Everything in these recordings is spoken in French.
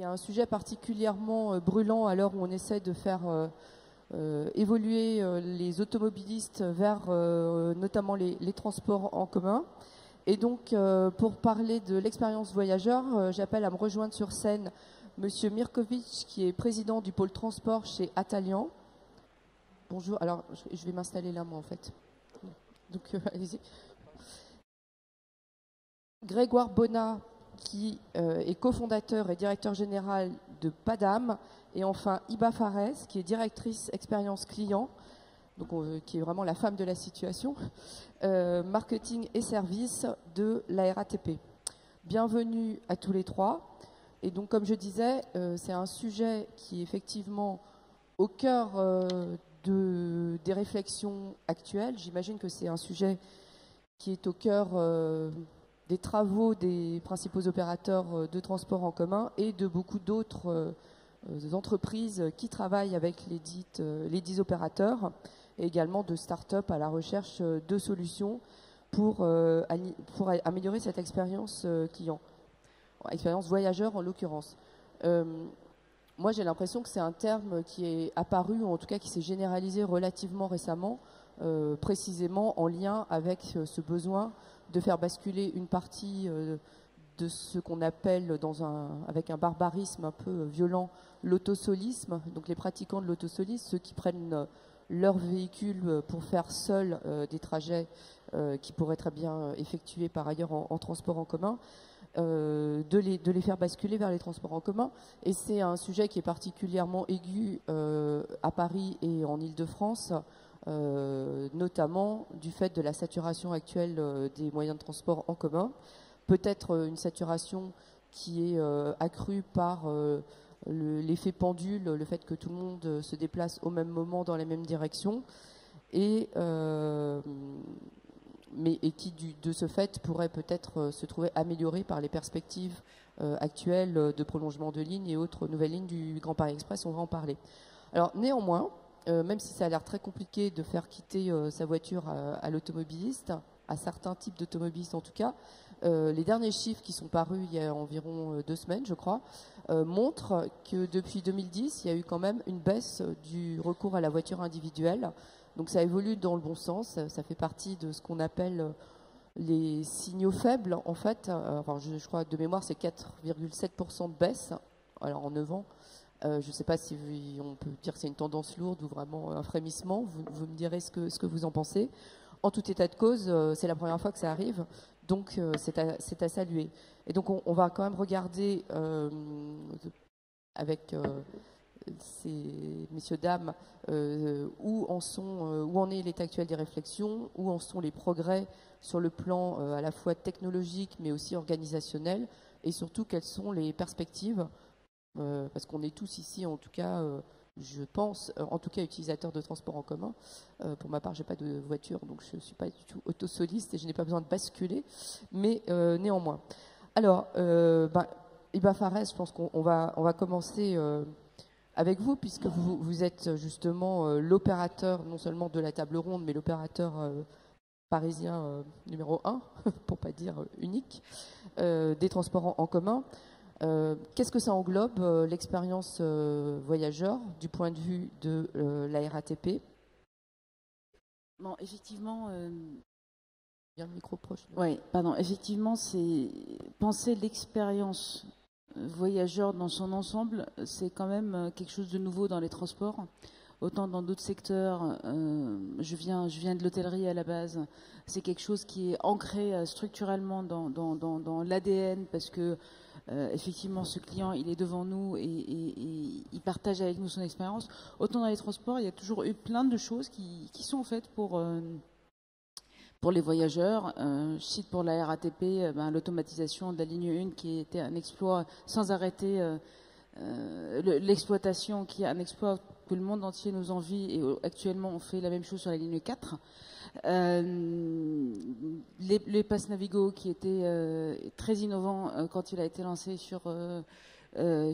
qui est un sujet particulièrement brûlant à l'heure où on essaie de faire évoluer les automobilistes vers notamment les, transports en commun. Et donc, pour parler de l'expérience voyageur, j'appelle à me rejoindre sur scène Monsieur Mirkovic, qui est président du pôle transport chez Atalian. Bonjour. Alors, je vais m'installer là, moi, en fait. Donc, allez-y. Grégoire Bonnat, qui euh, est cofondateur et directeur général de PADAM, et enfin Iba Fares, qui est directrice expérience client, donc qui est vraiment la femme de la situation, euh, marketing et services de la RATP. Bienvenue à tous les trois. Et donc, comme je disais, euh, c'est un sujet qui est effectivement au cœur de, des réflexions actuelles. J'imagine que c'est un sujet qui est au cœur des travaux des principaux opérateurs euh, de transport en commun et de beaucoup d'autres euh, entreprises qui travaillent avec les, dites, euh, les dix opérateurs et également de start-up à la recherche de solutions pour, pour améliorer cette expérience client, expérience voyageur en l'occurrence. moi, j'ai l'impression que c'est un terme qui est apparu, ou en tout cas qui s'est généralisé relativement récemment, précisément en lien avec ce besoin de faire basculer une partie euh, de ce qu'on appelle, dans un, avec un barbarisme un peu violent, l'autosolisme. Donc les pratiquants de l'autosolisme, ceux qui prennent euh, leur véhicule pour faire seuls euh, des trajets qui pourraient très bien effectuer par ailleurs en, transport en commun, de, les, de, les, faire basculer vers les transports en commun. Et c'est un sujet qui est particulièrement aigu à Paris et en Ile-de-France. Euh, notamment du fait de la saturation actuelle euh, des moyens de transport en commun. Peut-être euh, une saturation qui est accrue par l'effet pendule, le fait que tout le monde se déplace au même moment dans la même direction, et, qui, de ce fait, pourrait peut-être se trouver améliorée par les perspectives actuelles de prolongement de lignes et autres nouvelles lignes du Grand Paris Express. On va en parler. Alors, néanmoins, euh, même si ça a l'air très compliqué de faire quitter euh, sa voiture à, l'automobiliste, à certains types d'automobilistes en tout cas, euh, les derniers chiffres qui sont parus il y a environ deux semaines, je crois, montrent que depuis 2010, il y a eu quand même une baisse du recours à la voiture individuelle. Donc ça évolue dans le bon sens. Ça fait partie de ce qu'on appelle les signaux faibles, en fait. Je, je crois de mémoire, c'est 4,7% de baisse. Alors en 9 ans, euh, je ne sais pas si on peut dire que c'est une tendance lourde ou vraiment un frémissement. Vous, me direz ce que, vous en pensez. En tout état de cause, euh, c'est la première fois que ça arrive, donc euh, c'est à, saluer. Et donc on, va quand même regarder avec ces messieurs dames où en sont, où en est l'état actuel des réflexions, où en sont les progrès sur le plan à la fois technologique mais aussi organisationnel, et surtout quelles sont les perspectives euh, parce qu'on est tous ici, en tout cas, euh, je pense, euh, en tout cas utilisateurs de transport en commun. pour ma part, j'ai pas de voiture, donc je ne suis pas du tout autosoliste et je n'ai pas besoin de basculer, mais néanmoins. Alors, bah, Iba Fares, je pense qu'on va, on va commencer avec vous, puisque vous, vous êtes justement l'opérateur, non seulement de la table ronde, mais l'opérateur parisien numéro un, pour pas dire unique, des transports en commun. Euh, qu'est-ce que ça englobe, euh, l'expérience euh, voyageur, du point de vue de la RATP Bon, effectivement. Bien le micro proche. Oui, pardon. Effectivement, c'est penser l'expérience voyageur dans son ensemble, c'est quand même quelque chose de nouveau dans les transports. Autant dans d'autres secteurs, je, viens, je viens de l'hôtellerie à la base, c'est quelque chose qui est ancré structurellement dans, dans, dans, dans l'ADN parce que euh, effectivement, ce client, il est devant nous et, il partage avec nous son expérience. Autant dans les transports, il y a toujours eu plein de choses qui, sont faites pour, euh, les voyageurs. Euh, je cite pour la RATP ben, l'automatisation de la ligne 1 qui était un exploit sans arrêter. L'exploitation qui est un exploit que le monde entier nous envie et actuellement on fait la même chose sur la ligne 4. Euh, les, les passes Navigo qui étaient euh, très innovants euh, quand il a été lancé sur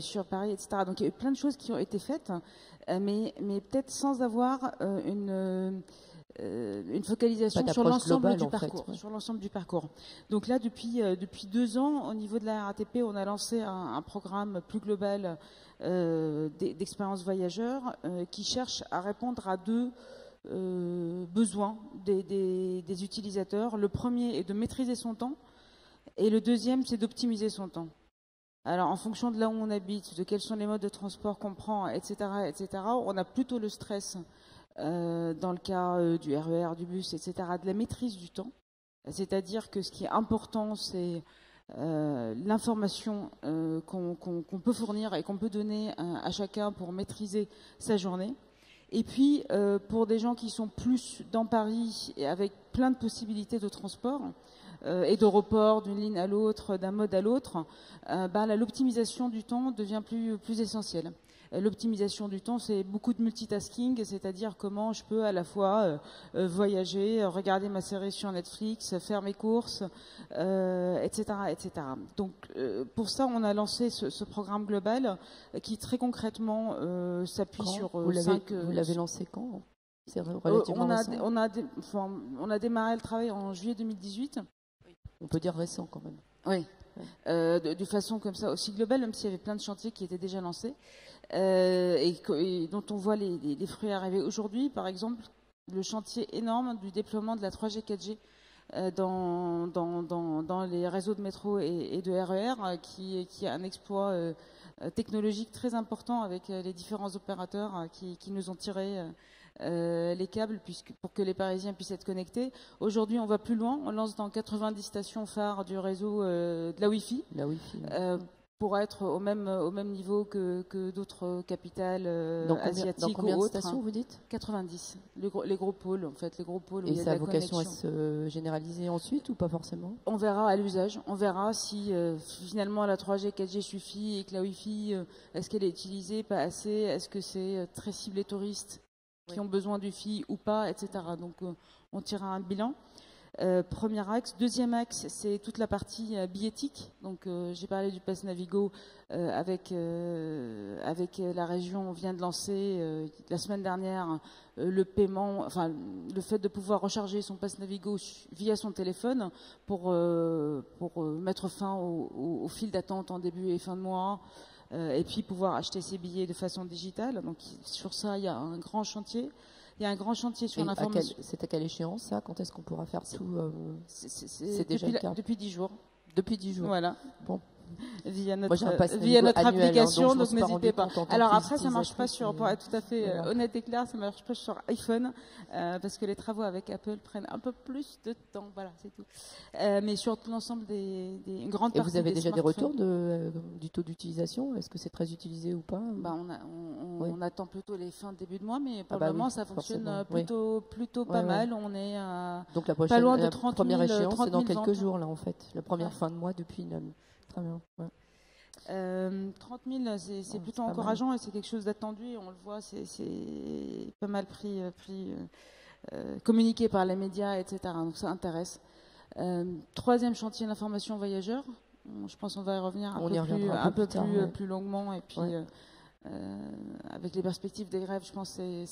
sur Paris, etc. Donc il y a eu plein de choses qui ont été faites, mais, mais peut-être sans avoir une, une focalisation sur l'ensemble du parcours, sur l'ensemble du parcours. Donc là, depuis depuis deux ans, au niveau de la RATP, on a lancé un, programme plus global d'expérience voyageur qui cherche à répondre à deux besoins des, des, utilisateurs. Le premier est de maîtriser son temps et le deuxième, c'est d'optimiser son temps. Alors, en fonction de là où on habite, de quels sont les modes de transport qu'on prend, etc., etc., on a plutôt le stress euh, dans le cas euh, du RER, e du bus, etc., de la maîtrise du temps. C'est-à-dire que ce qui est important, c'est euh, l'information qu'on peut fournir et qu'on peut donner à, chacun pour maîtriser sa journée. Et puis, pour des gens qui sont plus dans Paris et avec plein de possibilités de transport, et de report d'une ligne à l'autre, d'un mode à l'autre, bah, l'optimisation du temps devient plus essentielle. Euh, l'optimisation du temps, c'est beaucoup de multitasking, c'est-à-dire comment je peux à la fois voyager, regarder ma série sur Netflix, faire mes courses, etc., etc. Donc, pour ça, on a lancé ce, programme global qui très concrètement s'appuie sur vous cinq. Vous l'avez lancé quand? On, a, on, a, on a démarré le travail en juillet 2018 on peut dire récent quand même. Oui, euh, de, façon comme ça aussi globale, même s'il y avait plein de chantiers qui étaient déjà lancés euh, et, dont on voit les, fruits arriver aujourd'hui. Par exemple, le chantier énorme du déploiement de la 3G 4G euh, dans, dans, les réseaux de métro et, de RER, e qui, qui, est un exploit technologique très important avec les différents opérateurs qui, qui nous ont tiré euh, les câbles puisque, pour que les Parisiens puissent être connectés. Aujourd'hui, on va plus loin. On lance dans 90 stations phares du réseau euh, de la Wi-Fi. La Wi-Fi. Euh, pour être au même, au même niveau que, que d'autres capitales asiatiques dans combien ou de stations, vous dites? 90. Les gros, les gros, pôles, en fait, les gros pôles. Et ça a vocation à se généraliser ensuite ou pas forcément? On verra à l'usage. On verra si finalement la 3G, 4G suffit et que la Wi-Fi, est-ce qu'elle est utilisée, pas assez? Est-ce que c'est très ciblé touristes qui ont besoin du FI ou pas, etc. Donc euh, on tirera un bilan. Euh, premier axe. Deuxième axe, c'est toute la partie euh, billettique. Donc, j'ai parlé du Pass Navigo avec avec la région. On vient de lancer la semaine dernière le paiement, enfin le fait de pouvoir recharger son Pass Navigo via son téléphone pour pour mettre fin au, au fil d'attente en début et fin de mois. Euh, et puis pouvoir acheter ses billets de façon digitale. Donc sur ça, il y a un grand chantier. Il y a un grand chantier sur l'information. C'est à quelle échéance ça? Quand est-ce qu'on pourra faire tout euh, C'est déjà depuis, depuis 10 jours. Depuis 10 jours. Voilà. Bon via notre, via notre hein, application, donc, n'hésitez pas. Alors après, ça marche pas sur, pour être tout à fait euh, honnête et clair, ça marche pas sur iPhone, euh, parce que les travaux avec Apple prennent un peu plus de temps. Voilà, c'est tout. Euh, mais sur l'ensemble des, des grandes et vous avez déjà des retours de, du taux d'utilisation? Est-ce que c'est très utilisé ou pas? Bah, on, on, attend plutôt les fins début de mois, mais pour ah bah le moment, ça fonctionne plutôt, plutôt pas mal. On est donc la prochaine, pas loin de 30 première échéance, c'est dans quelques jours là en fait, la première fin de mois depuis. Très bien. 30 000, c'est plutôt encourageant et c'est quelque chose d'attendu. On le voit, c'est pas mal pris, euh, pris euh, euh, communiqué par les médias, etc. Donc ça intéresse. troisième chantier d'information voyageurs. Je pense qu'on va y revenir un peu, plus, un peu, plus, plus, longuement et puis euh, avec les perspectives des grèves, je pense que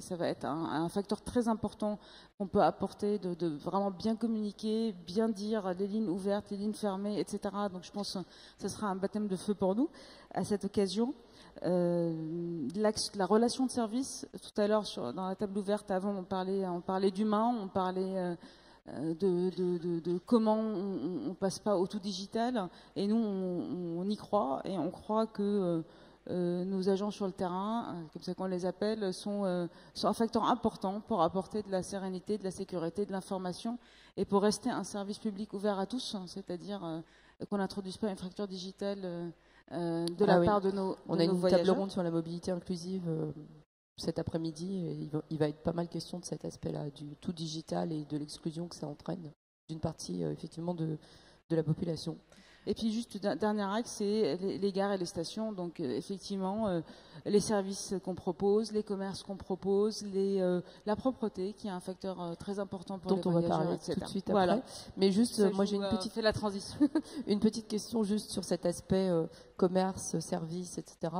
ça va être un, facteur très important qu'on peut apporter de, vraiment bien communiquer, bien dire les lignes ouvertes, les lignes fermées, etc. Donc je pense que ce sera un baptême de feu pour nous à cette occasion. Euh, la relation de service, tout à l'heure dans la table ouverte, avant on parlait, on d'humain, on parlait euh, de, comment on, ne passe pas au tout digital, et nous on, y croit et on croit que euh, nos agents sur le terrain, euh, comme ça qu'on les appelle, sont, euh, sont, un facteur important pour apporter de la sérénité, de la sécurité, de l'information et pour rester un service public ouvert à tous, hein, c'est-à-dire qu'on n'introduise pas une fracture digitale de la ah part de nos On a une table ronde sur la mobilité inclusive cet après-midi. Il, il, va être pas mal question de cet aspect-là, du tout digital et de l'exclusion que ça entraîne d'une partie effectivement de, de la population. Et puis juste dernier axe, c'est les, gares et les stations. Donc euh, effectivement, euh, les services qu'on propose, les commerces qu'on propose, les, euh, la propreté qui est un facteur très important pour Dont les on va parler tout de suite voilà. Mais juste, moi j'ai une petite la transition, une petite question juste sur cet aspect commerce, service, etc.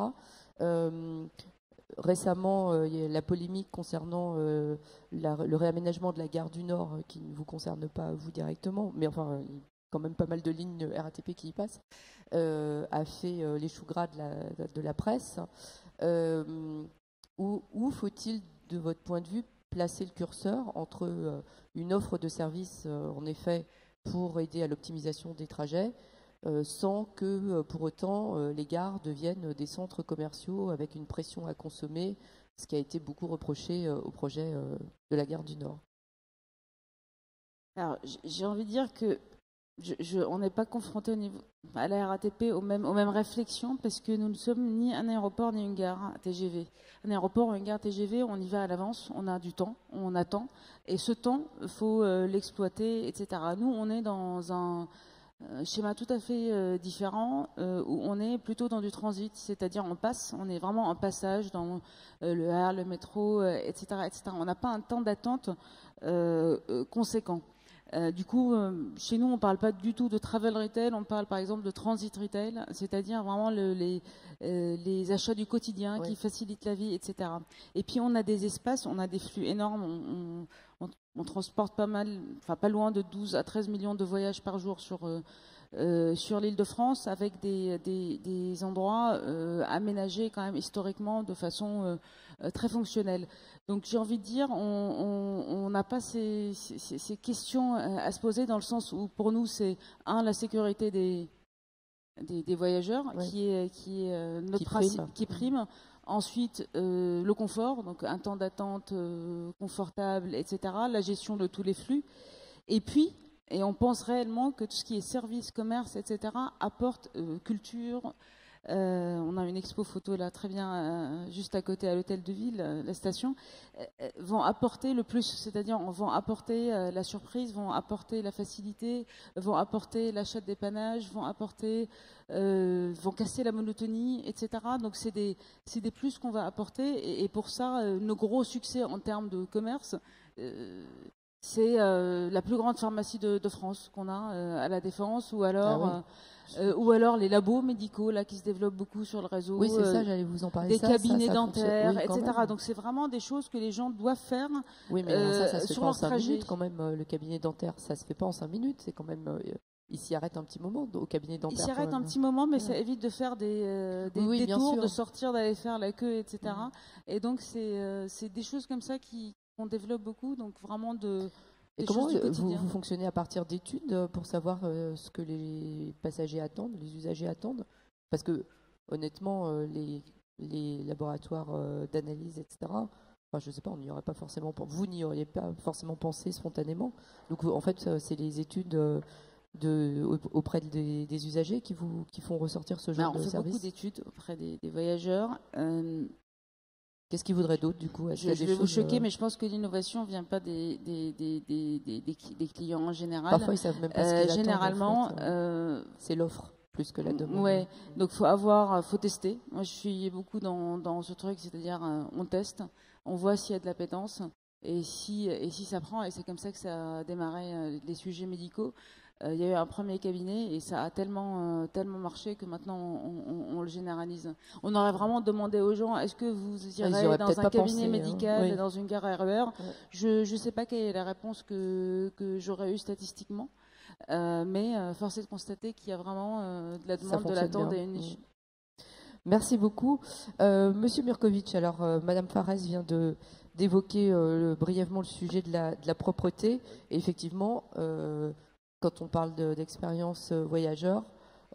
récemment, il y a la polémique concernant le réaménagement de la gare du Nord, qui ne vous concerne pas vous directement, mais enfin, quand même pas mal de lignes RATP qui y passent, a fait les choux gras de la, de la presse. où, où faut-il, de votre point de vue, placer le curseur entre une offre de service, en effet, pour aider à l'optimisation des trajets, euh, sans que euh, pour autant euh, les gares deviennent des centres commerciaux avec une pression à consommer, ce qui a été beaucoup reproché au projet de la gare du Nord? Alors, j'ai envie de dire que je, on n'est pas confronté au niveau, à la RATP aux mêmes, aux mêmes réflexions parce que nous ne sommes ni un aéroport ni une gare TGV. Un aéroport ou une gare TGV, on y va à l'avance, on a du temps, on attend, et ce temps, faut l'exploiter, etc. Nous, on est dans un, euh, schéma tout à fait euh, différent euh, où on est plutôt dans du transit, c'est-à-dire on passe, on est vraiment en passage dans le R, le métro, etc., etc. On n'a pas un temps d'attente conséquent. Du coup, chez nous, on ne parle pas du tout de travel retail, on parle par exemple de transit retail, c'est-à-dire vraiment les, les, achats du quotidien qui facilitent la vie, etc. Et puis on a des espaces, on a des flux énormes, on, on transporte pas mal, enfin pas loin de 12 à 13 millions de voyages par jour sur, euh, euh, sur l'île de France, avec des, des, endroits euh, aménagés quand même historiquement de façon très fonctionnelle. Donc j'ai envie de dire, on n'a pas ces, ces, questions à se poser dans le sens où pour nous c'est un la sécurité des, des, voyageurs qui est, qui est notre principe, qui prime. Ensuite, euh, le confort, donc un temps d'attente euh, confortable, etc. La gestion de tous les flux. Et puis, et on pense réellement que tout ce qui est service, commerce, etc. apporte euh, culture, euh, on a une expo photo là très bien euh, juste à côté à l'hôtel de ville, la station, vont apporter le plus, c'est-à-dire vont apporter la surprise, vont apporter la facilité, vont apporter l'achat de dépannage, vont apporter, vont casser la monotonie, etc. Donc c'est des, des plus qu'on va apporter et, pour ça, nos gros succès en termes de commerce, c'est la plus grande pharmacie de, France qu'on a à la Défense ou alors ah euh, ou alors les labos médicaux là qui se développent beaucoup sur le réseau. Oui, c'est ça, euh, j'allais vous en parler. Des cabinets dentaires, etc. Donc c'est vraiment des choses que les gens doivent faire. Oui, mais ça, ça se fait pas en 5 minutes quand même. Euh, le cabinet dentaire, ça se fait pas en 5 minutes. C'est quand même. il s'y arrête un petit moment au cabinet dentaire. Il s'y arrête un petit moment, mais ça évite de faire des, des détours, de sortir, d'aller faire la queue, etc. Et donc c'est des choses comme ça qui qu'on développe beaucoup. Donc vraiment de et comment euh, vous, fonctionnez à partir d'études euh, pour savoir euh, ce que les passagers attendent, les usagers attendent? Parce que honnêtement, les, les, laboratoires d'analyse, etc., enfin, je ne sais pas, on n'y aurait pas forcément, vous n'y auriez pas forcément pensé spontanément. Donc en fait, c'est les études de, auprès des, usagers qui, vous, qui font ressortir ce genre ben, de service On fait beaucoup d'études auprès des, voyageurs. Qu'est-ce qu'il voudrait d'autre du coup Je, vais vous choquer, euh, mais je pense que l'innovation ne vient pas des, des, des, des, clients en général. Parfois, ils savent même pas ce qu'ils euh, Généralement, hein. euh, c'est l'offre plus que la demande. Ouais, donc faut avoir, faut tester. Moi, je suis beaucoup dans, dans ce truc, c'est-à-dire on teste, on voit s'il y a de l'appétence et si et si ça prend. Et c'est comme ça que ça a démarré les sujets médicaux. Euh, il y a eu un premier cabinet et ça a tellement, euh, tellement marché que maintenant on, le généralise. On aurait vraiment demandé aux gens est-ce que vous irez dans un cabinet hein. médical, dans une gare RER Je ne sais pas quelle est la réponse que, que j'aurais eue statistiquement, euh, mais force est de constater qu'il y a vraiment de la demande, de l'attente et une. Merci beaucoup. Monsieur Mirkovic, alors Madame Fares vient de d'évoquer brièvement le sujet de la, de la propreté. Et effectivement, quand on parle d'expérience euh, voyageur,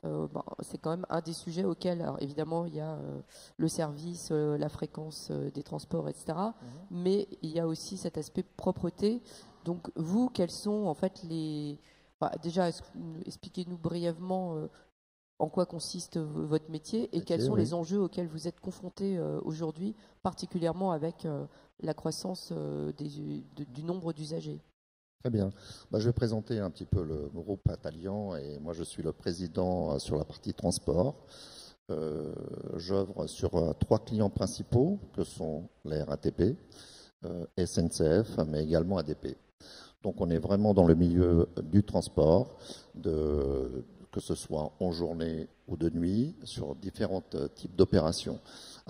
euh, c'est quand même un des sujets auxquels, alors évidemment, il y a euh, le service, la fréquence des transports, etc. Mhm. Mais il y a aussi cet aspect propreté. Donc, vous, quels sont en fait les. déjà, expliquez-nous brièvement en quoi consiste votre métier et quels sont les enjeux auxquels vous êtes confrontés aujourd'hui, particulièrement avec la croissance du nombre d'usagers? Très bien. Bah, je vais présenter un petit peu le groupe Atalian et moi je suis le président euh, sur la partie transport. Euh, J'œuvre sur euh, trois clients principaux que sont la RATP, euh, SNCF, mais également ADP. Donc on est vraiment dans le milieu du transport, que ce soit en journée ou de nuit, sur différents types d'opérations.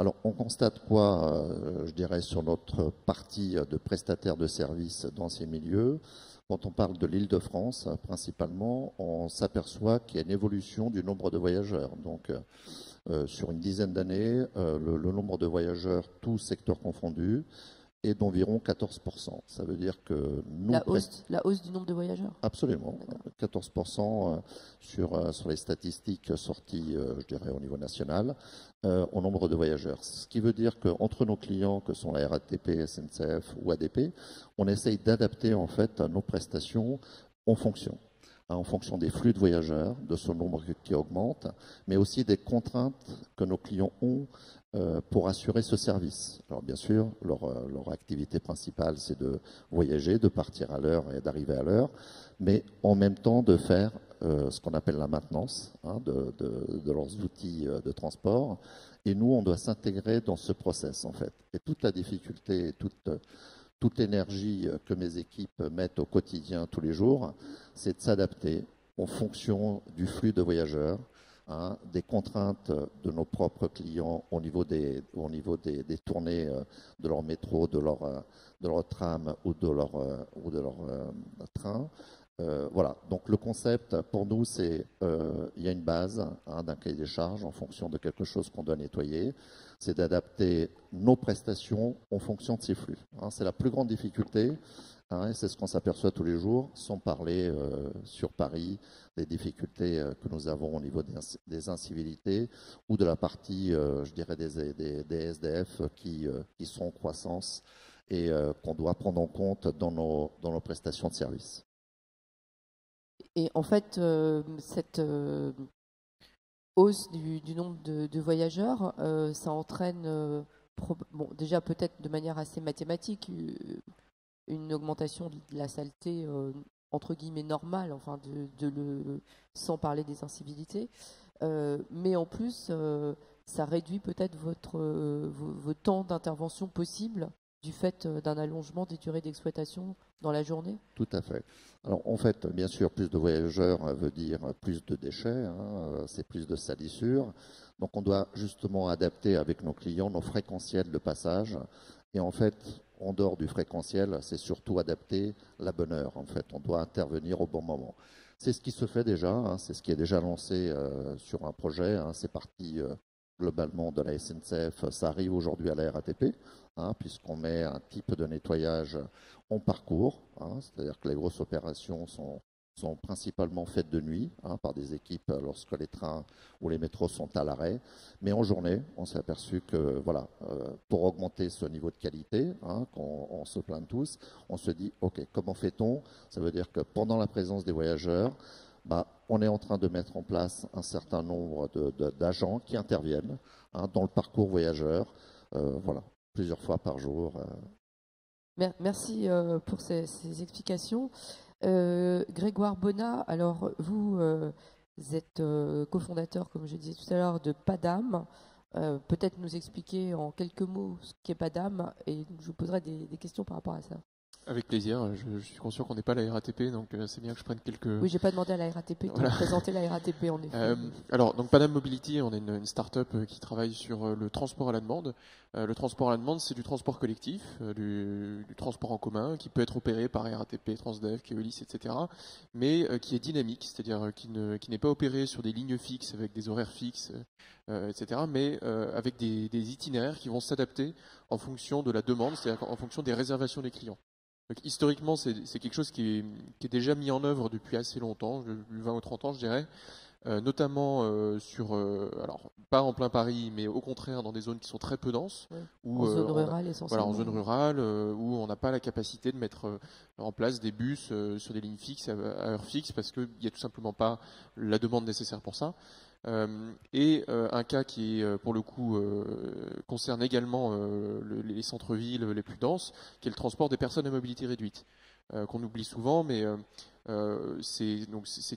Alors, on constate quoi, je dirais, sur notre partie de prestataires de services dans ces milieux? Quand on parle de l'île de France, principalement, on s'aperçoit qu'il y a une évolution du nombre de voyageurs. Donc, euh, sur une dizaine d'années, euh, le, nombre de voyageurs, tous secteurs confondus, est d'environ 14%. Ça veut dire que nous... La hausse, la hausse du nombre de voyageurs? Absolument. 14% euh, sur, sur les statistiques sorties, je dirais, au niveau national, au nombre de voyageurs. Ce qui veut dire qu'entre nos clients, que sont la RATP, SNCF ou ADP, on essaye d'adapter en fait nos prestations en fonction. Hein, en fonction des flux de voyageurs, de ce nombre qui augmente, mais aussi des contraintes que nos clients ont euh, pour assurer ce service. Alors bien sûr, leur, euh, activité principale, c'est de voyager, de partir à l'heure et d'arriver à l'heure, mais en même temps de faire euh, ce qu'on appelle la maintenance hein, de, de, leurs outils de transport. Et nous, on doit s'intégrer dans ce process, en fait. Et toute la difficulté, toute toute l'énergie euh, que mes équipes mettent au quotidien tous les jours, c'est de s'adapter en fonction du flux de voyageurs, hein, des contraintes de nos propres clients au niveau des, au tournées euh, de leur métro, de leur, euh, de leur tram ou de leur, ou de leur train. Voilà. Donc le concept pour nous, c'est il y a une base hein, d'un cahier des charges en fonction de quelque chose qu'on doit nettoyer c'est d'adapter nos prestations en fonction de ces flux. Hein. c'est la plus grande difficulté, hein, et c'est ce qu'on s'aperçoit tous les jours, sans parler euh, sur Paris des difficultés euh, que nous avons au niveau des, incivilités ou de la partie, euh, je dirais, des, SDF qui, qui, sont en croissance et qu'on doit prendre en compte dans nos, dans nos prestations de services. Et en fait, cette hausse du, nombre de, voyageurs, euh, ça entraîne euh, bon, déjà peut-être de manière assez mathématique euh, une augmentation de la saleté entre guillemets normale, enfin de, le, sans parler des incivilités, mais en plus ça réduit peut-être votre vos, temps d'intervention possible du fait d'un allongement des durées d'exploitation dans la journée? Tout à fait. Alors en fait, bien sûr, plus de voyageurs veut dire plus de déchets, hein, euh, c'est plus de salissures. Donc on doit justement adapter avec nos clients nos fréquentiels de passage. Et en fait, en dehors du fréquentiel, c'est surtout adapter la bonne heure. En fait, on doit intervenir au bon moment. C'est ce qui se fait déjà, hein, c'est ce qui est déjà lancé euh, sur un projet. Hein. c'est parti euh, globalement de la SNCF, ça arrive aujourd'hui à la RATP, puisqu'on met un type de nettoyage en parcours, hein, c'est-à-dire que les grosses opérations sont, sont principalement faites de nuit hein, par des équipes lorsque les trains ou les métros sont à l'arrêt. Mais en journée, on s'est aperçu que voilà, euh, pour augmenter ce niveau de qualité, hein, qu'on se plaint tous, on se dit ok, comment fait-on? Ça veut dire que pendant la présence des voyageurs, bah, on est en train de mettre en place un certain nombre d'agents qui interviennent dans le parcours voyageur, euh, voilà, plusieurs fois par jour. Euh, Merci euh, pour ces, explications. Grégoire Bonnat, alors vous, êtes cofondateur, comme je disais tout à l'heure, de Padam. Peut-être nous expliquer en quelques mots ce qu'est Padam et je vous poserai des questions par rapport à ça. Avec plaisir. Je, suis conscient qu'on n'est pas la RATP, donc euh, c'est bien que je prenne quelques. Oui, j'ai pas demandé à la RATP de présenter la RATP en effet. Euh, alors, donc Panam Mobility, on est une, start-up euh, qui travaille sur le transport à la demande. le transport à la demande, c'est du transport collectif, du, transport en commun, qui peut être opéré par RATP, Transdev, Keolis, etc., mais qui est dynamique, c'est-à-dire qui n'est qui pas opéré sur des lignes fixes avec des horaires fixes, etc., mais avec des, des itinéraires qui vont s'adapter en fonction de la demande, c'est-à-dire en fonction des réservations des clients historiquement, c'est quelque chose qui est, déjà mis en œuvre depuis assez longtemps, 20 ou 30 ans, je dirais. Euh, notamment euh, sur, euh, alors pas en plein Paris, mais au contraire dans des zones qui sont très peu denses, en zone rurale. Voilà, en zone rurale où on n'a pas la capacité de mettre en place des bus sur des lignes fixes à, heure fixe parce qu'il n'y a tout simplement pas la demande nécessaire pour ça. Euh, et euh, un cas qui, euh, pour le coup, concerne également les centres-villes les plus denses, qui est le transport des personnes à mobilité réduite, qu'on oublie souvent, mais ces,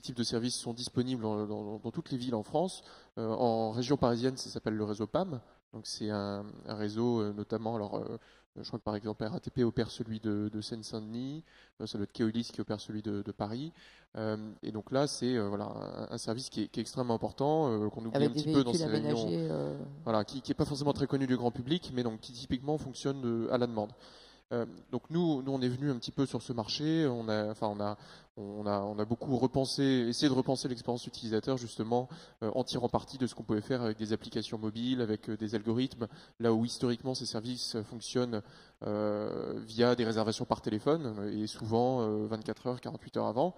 types de services sont disponibles dans, toutes les villes en France. en région parisienne, ça s'appelle le réseau PAM, Donc c'est un, réseau notamment, alors je crois que par exemple RATP opère celui de, Seine-Saint-Denis, ça doit être Keolis qui opère celui de, Paris. et donc là, c'est voilà un, service qui est, extrêmement important, qu'on oublie un petit peu dans ces réunions, voilà, qui n'est pas forcément très connu du grand public, mais donc qui typiquement fonctionne à la demande. Euh, donc nous, nous, on est venu un petit peu sur ce marché. On a, enfin, on a, on a, beaucoup repensé, essayé de repenser l'expérience utilisateur justement euh, en tirant parti de ce qu'on pouvait faire avec des applications mobiles, avec euh, des algorithmes. Là où historiquement ces services fonctionnent via des réservations par téléphone et souvent 24 heures, 48 heures avant.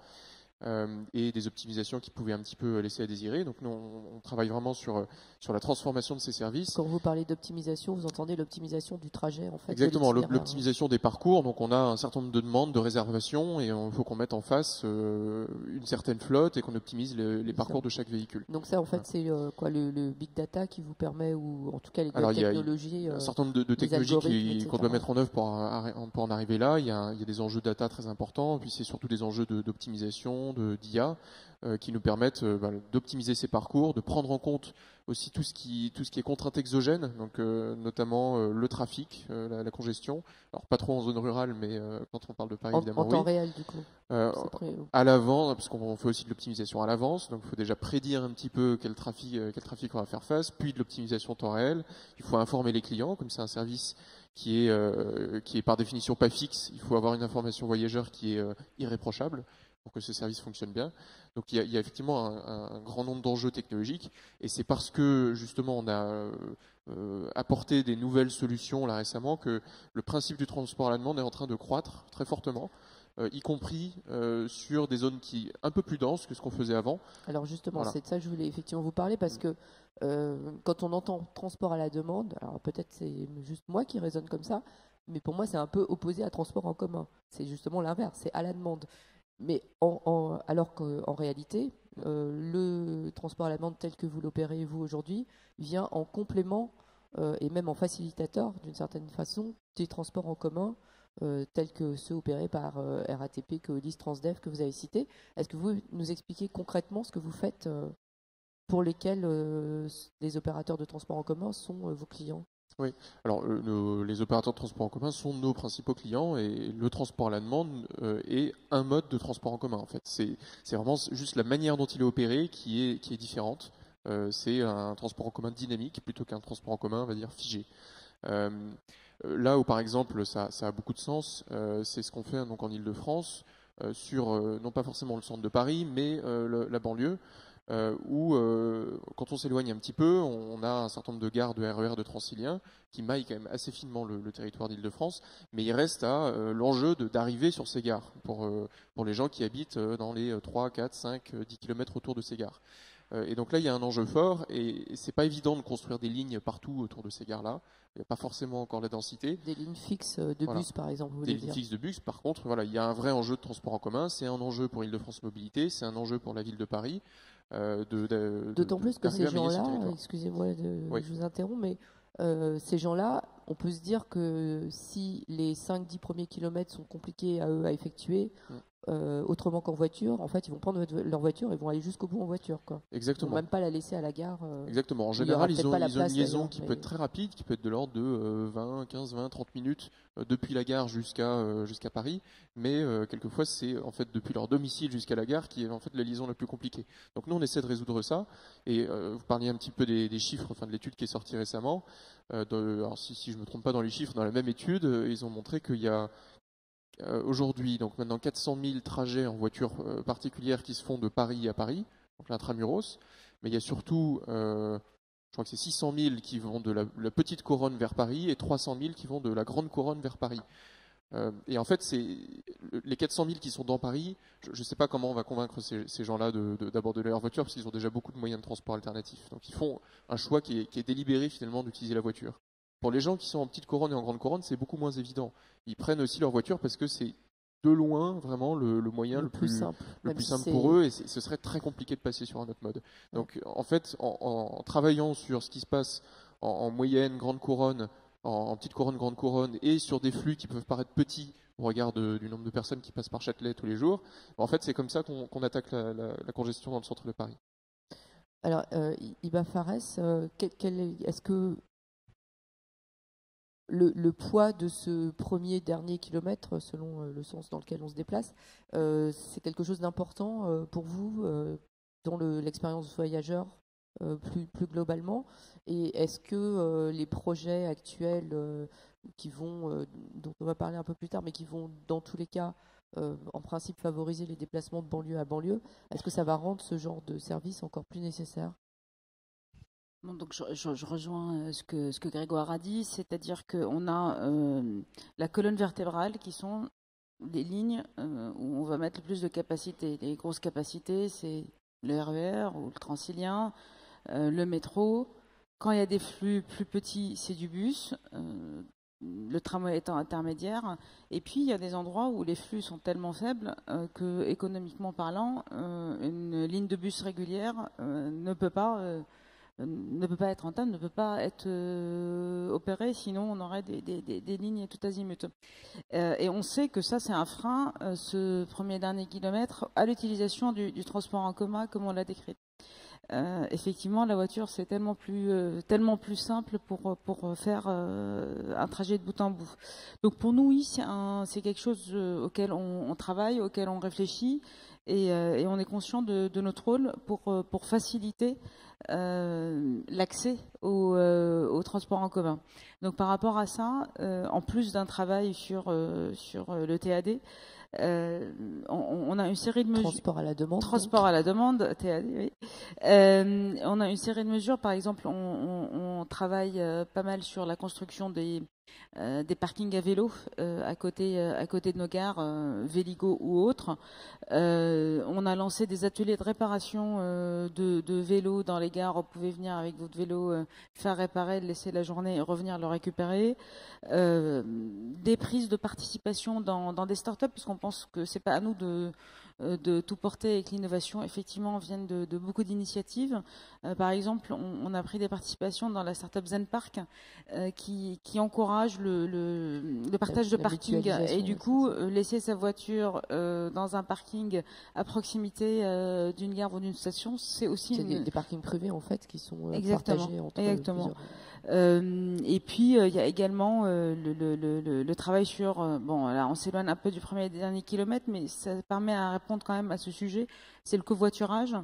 Euh, et des optimisations qui pouvaient un petit peu laisser à désirer. Donc nous, on, travaille vraiment sur, sur la transformation de ces services. Quand vous parlez d'optimisation, vous entendez l'optimisation du trajet en fait Exactement, l'optimisation des parcours. Donc on a un certain nombre de demandes de réservation et il faut qu'on mette en face euh, une certaine flotte et qu'on optimise les parcours de chaque véhicule. Donc ça en fait c'est euh, quoi le, big data qui vous permet ou en tout cas les technologies Il y a un certain nombre de, technologies qu'on doit mettre en œuvre pour, pour en arriver là. Il y, a, il y a des enjeux data très importants, puis c'est surtout des enjeux d'optimisation d'IA euh, qui nous permettent euh, bah, d'optimiser ces parcours, de prendre en compte aussi tout ce qui, tout ce qui est contrainte exogène, donc euh, notamment le trafic, la, congestion. Alors pas trop en zone rurale, mais quand on parle de Paris, évidemment. En temps réel, du coup. à l'avance, parce qu'on fait aussi de l'optimisation à l'avance, donc il faut déjà prédire un petit peu quel trafic, quel trafic on va faire face, puis de l'optimisation en temps réel. Il faut informer les clients, comme c'est un service qui est, qui est par définition pas fixe. Il faut avoir une information voyageur qui est irréprochable pour que ce service fonctionne bien. Donc il y a, effectivement un, grand nombre d'enjeux technologiques et c'est parce que justement on a euh, apporté des nouvelles solutions là récemment que le principe du transport à la demande est en train de croître très fortement. Euh, y compris euh, sur des zones qui un peu plus denses que ce qu'on faisait avant. Alors justement, c'est de ça que je voulais effectivement vous parler parce que quand on entend transport à la demande, alors peut-être c'est juste moi qui raisonne comme ça, mais pour moi c'est un peu opposé à transport en commun. C'est justement l'inverse, c'est à la demande. Mais alors qu'en réalité, euh, le transport à la demande tel que vous l'opérez vous aujourd'hui vient en complément euh, et même en facilitateur d'une certaine façon des transports en commun euh, tels que ceux opérés par RATP, Coelis, Transdev que vous avez cités. Est-ce que vous nous expliquez concrètement ce que vous faites pour lesquels les opérateurs de transport en commun sont vos clients? Oui, alors euh, les opérateurs de transport en commun sont nos principaux clients et le transport à la demande euh, est un mode de transport en commun en fait. C'est vraiment juste la manière dont il est opéré qui est, différente. Euh, c'est un transport en commun dynamique plutôt qu'un transport en commun, on va dire, figé. là où par exemple ça, a beaucoup de sens, c'est ce qu'on fait donc en Ile-de-France sur non pas forcément le centre de Paris, mais la banlieue. Euh, où, euh, quand on s'éloigne un petit peu, on a un certain nombre de gares de RER e de Transilien qui maillent quand même assez finement le, territoire d'Île-de-France, mais il reste à euh, l'enjeu d'arriver sur ces gares pour, pour les gens qui habitent dans les 3, 4, 5, 10 km autour de ces gares. et donc là, il y a un enjeu fort, et, c'est pas évident de construire des lignes partout autour de ces gares-là. Il n'y a pas forcément encore la densité. Des lignes fixes de bus, par exemple. Vous des lignes fixes de bus. Par contre, voilà, il y a un vrai enjeu de transport en commun. C'est un enjeu pour Île-de-France Mobilité. C'est un enjeu pour la ville de Paris. Euh, D'autant plus que ces gens-là, excusez-moi, je vous interromps, mais euh, ces gens-là, on peut se dire que si les 5-10 premiers kilomètres sont compliqués à eux à effectuer, mm. Euh, autrement qu'en voiture, en fait, ils vont prendre leur voiture et vont aller jusqu'au bout en voiture. Quoi. Exactement. Ils vont même pas la laisser à la gare. Euh, Exactement. En général, ils ont, ils ont une liaison qui peut être très rapide, qui peut être de l'ordre de 20, 15, 20, 30 minutes euh, depuis la gare jusqu'à jusqu'à Paris. Mais quelquefois, c'est en fait depuis leur domicile jusqu'à la gare qui est en fait la liaison la plus compliquée. Donc nous, on essaie de résoudre ça. Et vous parliez un petit peu des, des chiffres, enfin de l'étude qui est sortie récemment. Alors si, si je me trompe pas dans les chiffres, dans la même étude, ils ont montré qu'il y a euh, aujourd'hui, donc maintenant 400 000 trajets en voiture euh, particulière qui se font de Paris à Paris, donc l'intramuros, mais il y a surtout, euh, je crois que c'est 600 000 qui vont de la, petite couronne vers Paris et 300 000 qui vont de la grande couronne vers Paris. et en fait, c'est les 400 000 qui sont dans Paris. Je ne sais pas comment on va convaincre ces, gens-là d'aborder de, leur voiture parce qu'ils ont déjà beaucoup de moyens de transport alternatifs. Donc ils font un choix qui est délibéré finalement d'utiliser la voiture. Pour les gens qui sont en petite couronne et en grande couronne, c'est beaucoup moins évident. Ils prennent aussi leur voiture parce que c'est de loin vraiment le, moyen le, plus, simple, le plus simple pour eux et ce serait très compliqué de passer sur un autre mode. Donc en fait, en, travaillant sur ce qui se passe en, moyenne, grande couronne, en, petite couronne, grande couronne et sur des flux qui peuvent paraître petits au regard du nombre de personnes qui passent par Châtelet tous les jours, en fait c'est comme ça qu'on attaque la, congestion dans le centre de Paris. Alors, euh, Iba Fares, euh, est-ce que le, poids de ce premier dernier kilomètre, selon le sens dans lequel on se déplace, c'est quelque chose d'important pour vous dans l'expérience voyageur plus, plus globalement? Et est-ce que les projets actuels qui vont, dont on va parler un peu plus tard, mais qui vont dans tous les cas en principe favoriser les déplacements de banlieue à banlieue, est-ce que ça va rendre ce genre de service encore plus nécessaire? Donc je, rejoins euh, ce que, ce que Grégoire a dit, c'est-à-dire qu'on a euh, la colonne vertébrale qui sont des lignes euh, où on va mettre le plus de capacité. Les grosses capacités, c'est le RER e ou le Transilien, le métro. Quand il y a des flux plus petits, c'est du bus. le tramway étant intermédiaire, et puis il y a des endroits où les flux sont tellement faibles que, économiquement parlant, une ligne de bus régulière ne peut pas ne peut pas être rentable, ne peut pas être euh, opéré, sinon on aurait des, lignes tout azimut. Euh, et on sait que ça, c'est un frein, euh, ce premier dernier kilomètre, à l'utilisation du, transport en commun, comme on l'a décrit. effectivement, la voiture, c'est tellement plus, plus simple pour, faire un trajet de bout en bout. Donc pour nous, oui, c'est quelque chose auquel on, travaille, auquel on réfléchit, et, et on est conscient de, de notre rôle pour, pour faciliter euh, l'accès au, euh, au, transport en commun. Donc par rapport à ça, euh, en plus d'un travail sur, sur le TAD, on, a une série de mesures. Transport à la demande. Transport à la demande, TAD, oui. on a une série de mesures. Par exemple, on, on travaille pas mal sur la construction des, euh, des parkings à vélo euh, à, côté, euh, à côté de nos gares, Véligo ou autres. on a lancé des ateliers de réparation de, vélos dans les gares. Vous pouvez venir avec votre vélo, faire réparer, laisser la journée et revenir le récupérer. des prises de participation dans, des startups, puisqu'on pense que c'est pas à nous de de tout porter avec l'innovation, effectivement, viennent de, beaucoup d'initiatives. Euh, par exemple, on, a pris des participations dans la startup Zen Park euh, qui, qui, encourage le, le, partage de parking et du coup, laisser sa voiture dans un parking à proximité d'une gare ou d'une station, c'est aussi des, parkings privés en fait qui sont partagés entre exactement. Euh, et puis euh, il y a également euh, le, le, le, travail sur bon là on s'éloigne un peu du premier et dernier kilomètre, mais ça permet à répondre quand même à ce sujet. C'est le covoiturage.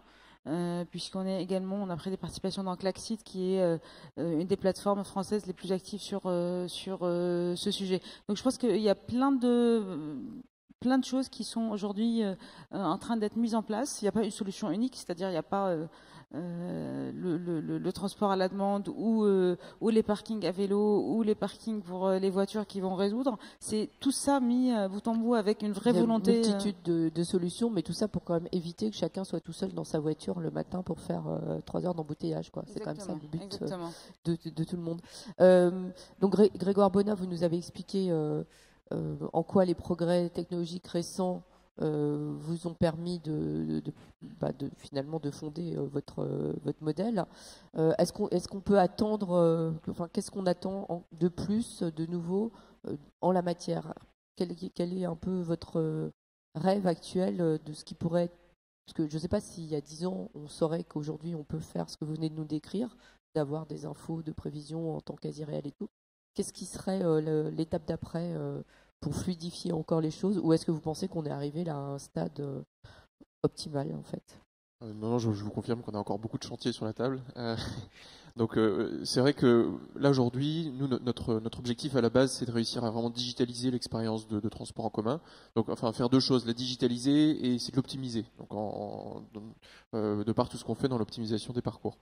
Euh, puisqu'on est également, on a pris des participations dans Claxit, qui est une des plateformes françaises les plus actives sur sur ce sujet. Donc je pense qu'il y a plein de plein de choses qui sont aujourd'hui en train d'être mises en place. Il n'y a pas une solution unique, c'est-à-dire il n'y a pas euh, le, transport à la demande ou, euh, ou les parkings à vélo ou les parkings pour euh, les voitures qui vont résoudre. C'est tout ça mis bout en bout avec une vraie Il y a volonté. Une multitude de, solutions, mais tout ça pour quand même éviter que chacun soit tout seul dans sa voiture le matin pour faire trois heures d'embouteillage. C'est quand même ça le but de, tout le monde. donc Grégoire Bonnat, vous nous avez expliqué en quoi les progrès technologiques récents euh, vous ont permis de, bah, finalement de fonder euh, votre euh, votre modèle. est-ce qu'on est-ce qu'on peut attendre enfin qu'est-ce qu'on attend de plus de nouveau en la matière? Quel, est un peu votre rêve actuel de ce qui pourrait être parce que je ne sais pas s'il y a dix ans on saurait qu'aujourd'hui on peut faire ce que vous venez de nous décrire d'avoir des infos de prévision en temps quasi réel et tout? Qu'est-ce qui serait l'étape d'après pour fluidifier encore les choses Ou est-ce que vous pensez qu'on est arrivé là à un stade euh, optimal en fait? Euh, Non, je, vous confirme qu'on a encore beaucoup de chantiers sur la table. Euh, donc c'est vrai que là aujourd'hui, nous notre notre objectif à la base, c'est de réussir à vraiment digitaliser l'expérience de, transport en commun. Donc enfin faire deux choses, la digitaliser et c'est de l'optimiser. Donc en, de par tout ce qu'on fait dans l'optimisation des parcours.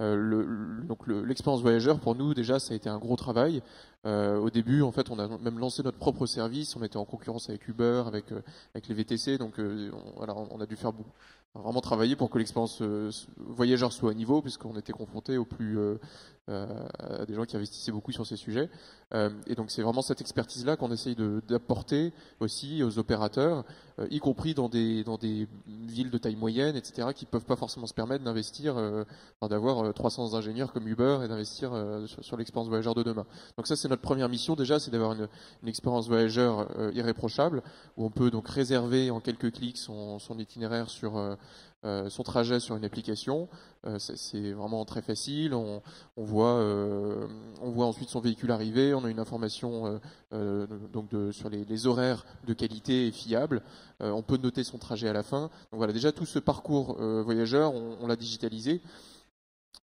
Euh, le, donc l'expérience voyageur pour nous déjà ça a été un gros travail. Euh, au début en fait on a même lancé notre propre service, on était en concurrence avec Uber, avec euh, avec les VTC, donc on, voilà on a dû faire vraiment travailler pour que l'expérience voyageur soit à niveau puisqu'on était confronté au plus à des gens qui investissaient beaucoup sur ces sujets. et donc c'est vraiment cette expertise là qu'on essaye d'apporter aussi aux opérateurs, y compris dans des dans des villes de taille moyenne, etc., qui peuvent pas forcément se permettre d'investir, d'avoir 300 euh, ingénieurs comme Uber et d'investir euh, sur, l'expérience voyageur de demain. Donc ça, c'est notre première mission déjà, c'est d'avoir une, expérience voyageur euh, irréprochable où on peut donc réserver en quelques clics son, itinéraire sur euh, son trajet sur une application. Euh, c'est vraiment très facile. On, voit, euh, on voit ensuite son véhicule arriver. On a une information donc sur les, horaires de qualité et fiable. on peut noter son trajet à la fin. Donc voilà, déjà tout ce parcours voyageur, on, l'a digitalisé.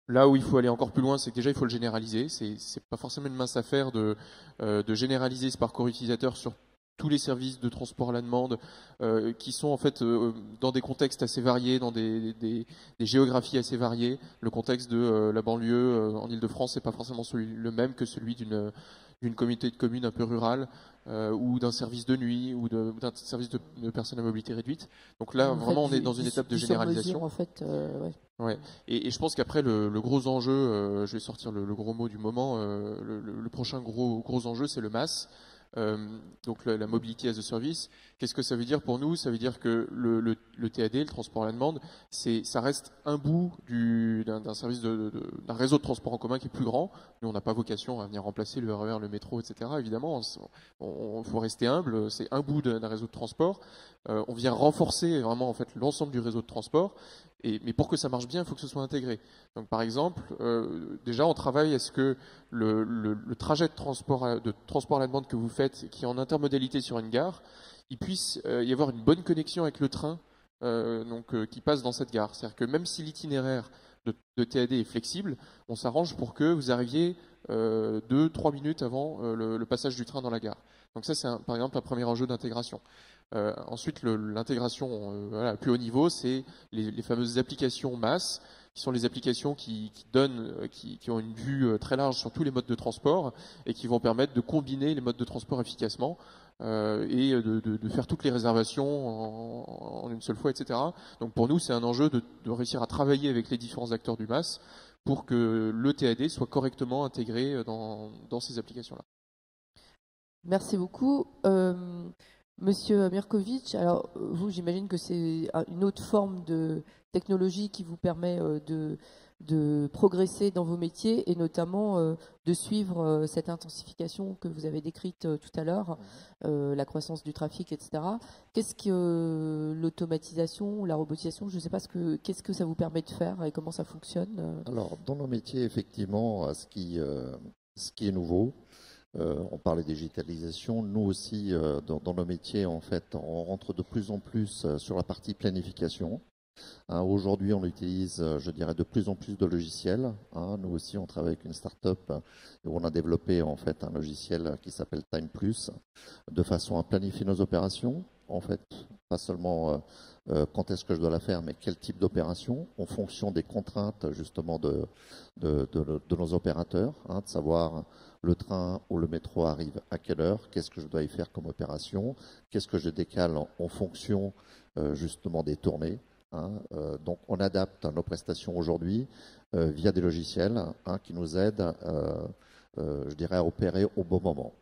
Là où il faut aller encore plus loin, c'est que déjà il faut le généraliser. C'est pas forcément une mince affaire de, de généraliser ce parcours utilisateur sur tous les services de transport à la demande, euh, qui sont en fait euh, dans des contextes assez variés, dans des, géographies assez variées. Le contexte de euh, la banlieue en Ile-de-France n'est pas forcément le même que celui d'une d'une communauté de communes un peu rurale ou d'un service de nuit ou d'un service de, personnes à mobilité réduite. Donc là, vraiment, on est dans une étape de généralisation. en fait, ouais. Et, je pense qu'après, le, gros enjeu, je vais sortir le, gros mot du moment, le, le, prochain gros, gros enjeu, c'est le MAS. Euh, donc la, mobility as a service. Qu'est-ce que ça veut dire pour nous? Ça veut dire que le, TAD, le transport à la demande, ça reste un bout du, d'un, service d'un réseau de transport en commun qui est plus grand. Nous, on n'a pas vocation à venir remplacer le RER, le métro, etc. Évidemment, on, faut rester humble. C'est un bout d'un, réseau de transport. Euh, on vient renforcer vraiment en fait l'ensemble du réseau de transport mais pour que ça marche bien, il faut que ce soit intégré. Donc, par exemple, euh, déjà, on travaille à ce que le, trajet de transport, à, la demande que vous faites, qui est en intermodalité sur une gare, il puisse euh, y avoir une bonne connexion avec le train euh, donc, qui passe dans cette gare. C'est-à-dire que même si l'itinéraire de, TAD est flexible, on s'arrange pour que vous arriviez deux, trois minutes avant le, passage du train dans la gare. Donc ça, c'est par exemple un premier enjeu d'intégration. Euh, ensuite, l'intégration euh, à plus haut niveau, c'est les, fameuses applications masse, qui sont les applications qui, donnent, euh, qui, ont une vue très large sur tous les modes de transport et qui vont permettre de combiner les modes de transport efficacement et de, faire toutes les réservations en, une seule fois, etc. Donc pour nous, c'est un enjeu de, réussir à travailler avec les différents acteurs du MAS pour que le TAD soit correctement intégré dans ces applications-là. Merci beaucoup. Monsieur Mirkovic, alors vous, j'imagine que c'est une autre forme de technologie qui vous permet euh, de, progresser dans vos métiers et notamment euh, de suivre euh, cette intensification que vous avez décrite tout à l'heure, la croissance du trafic, etc. Qu'est-ce que l'automatisation, la robotisation, je ne sais pas ce que qu'est-ce que ça vous permet de faire et comment ça fonctionne Alors, dans nos métiers, effectivement, ce qui est nouveau, euh, on parle de digitalisation. Nous aussi, euh, dans, nos métiers, en fait, on rentre de plus en plus euh, sur la partie planification. Hein, aujourd'hui, on utilise, je dirais, de plus en plus de logiciels. Hein. Nous aussi, on travaille avec une start-up où on a développé en fait un logiciel qui s'appelle Time Plus, de façon à planifier nos opérations. En fait, pas seulement quand est-ce que je dois la faire, mais quel type d'opération, en fonction des contraintes justement de, nos opérateurs, hein, de savoir le train ou le métro arrive à quelle heure, qu'est-ce que je dois y faire comme opération, qu'est-ce que je décale en, fonction euh, justement des tournées. Hein. Euh, donc on adapte nos prestations aujourd'hui euh, via des logiciels hein, qui nous aident, je dirais, à opérer au bon moment.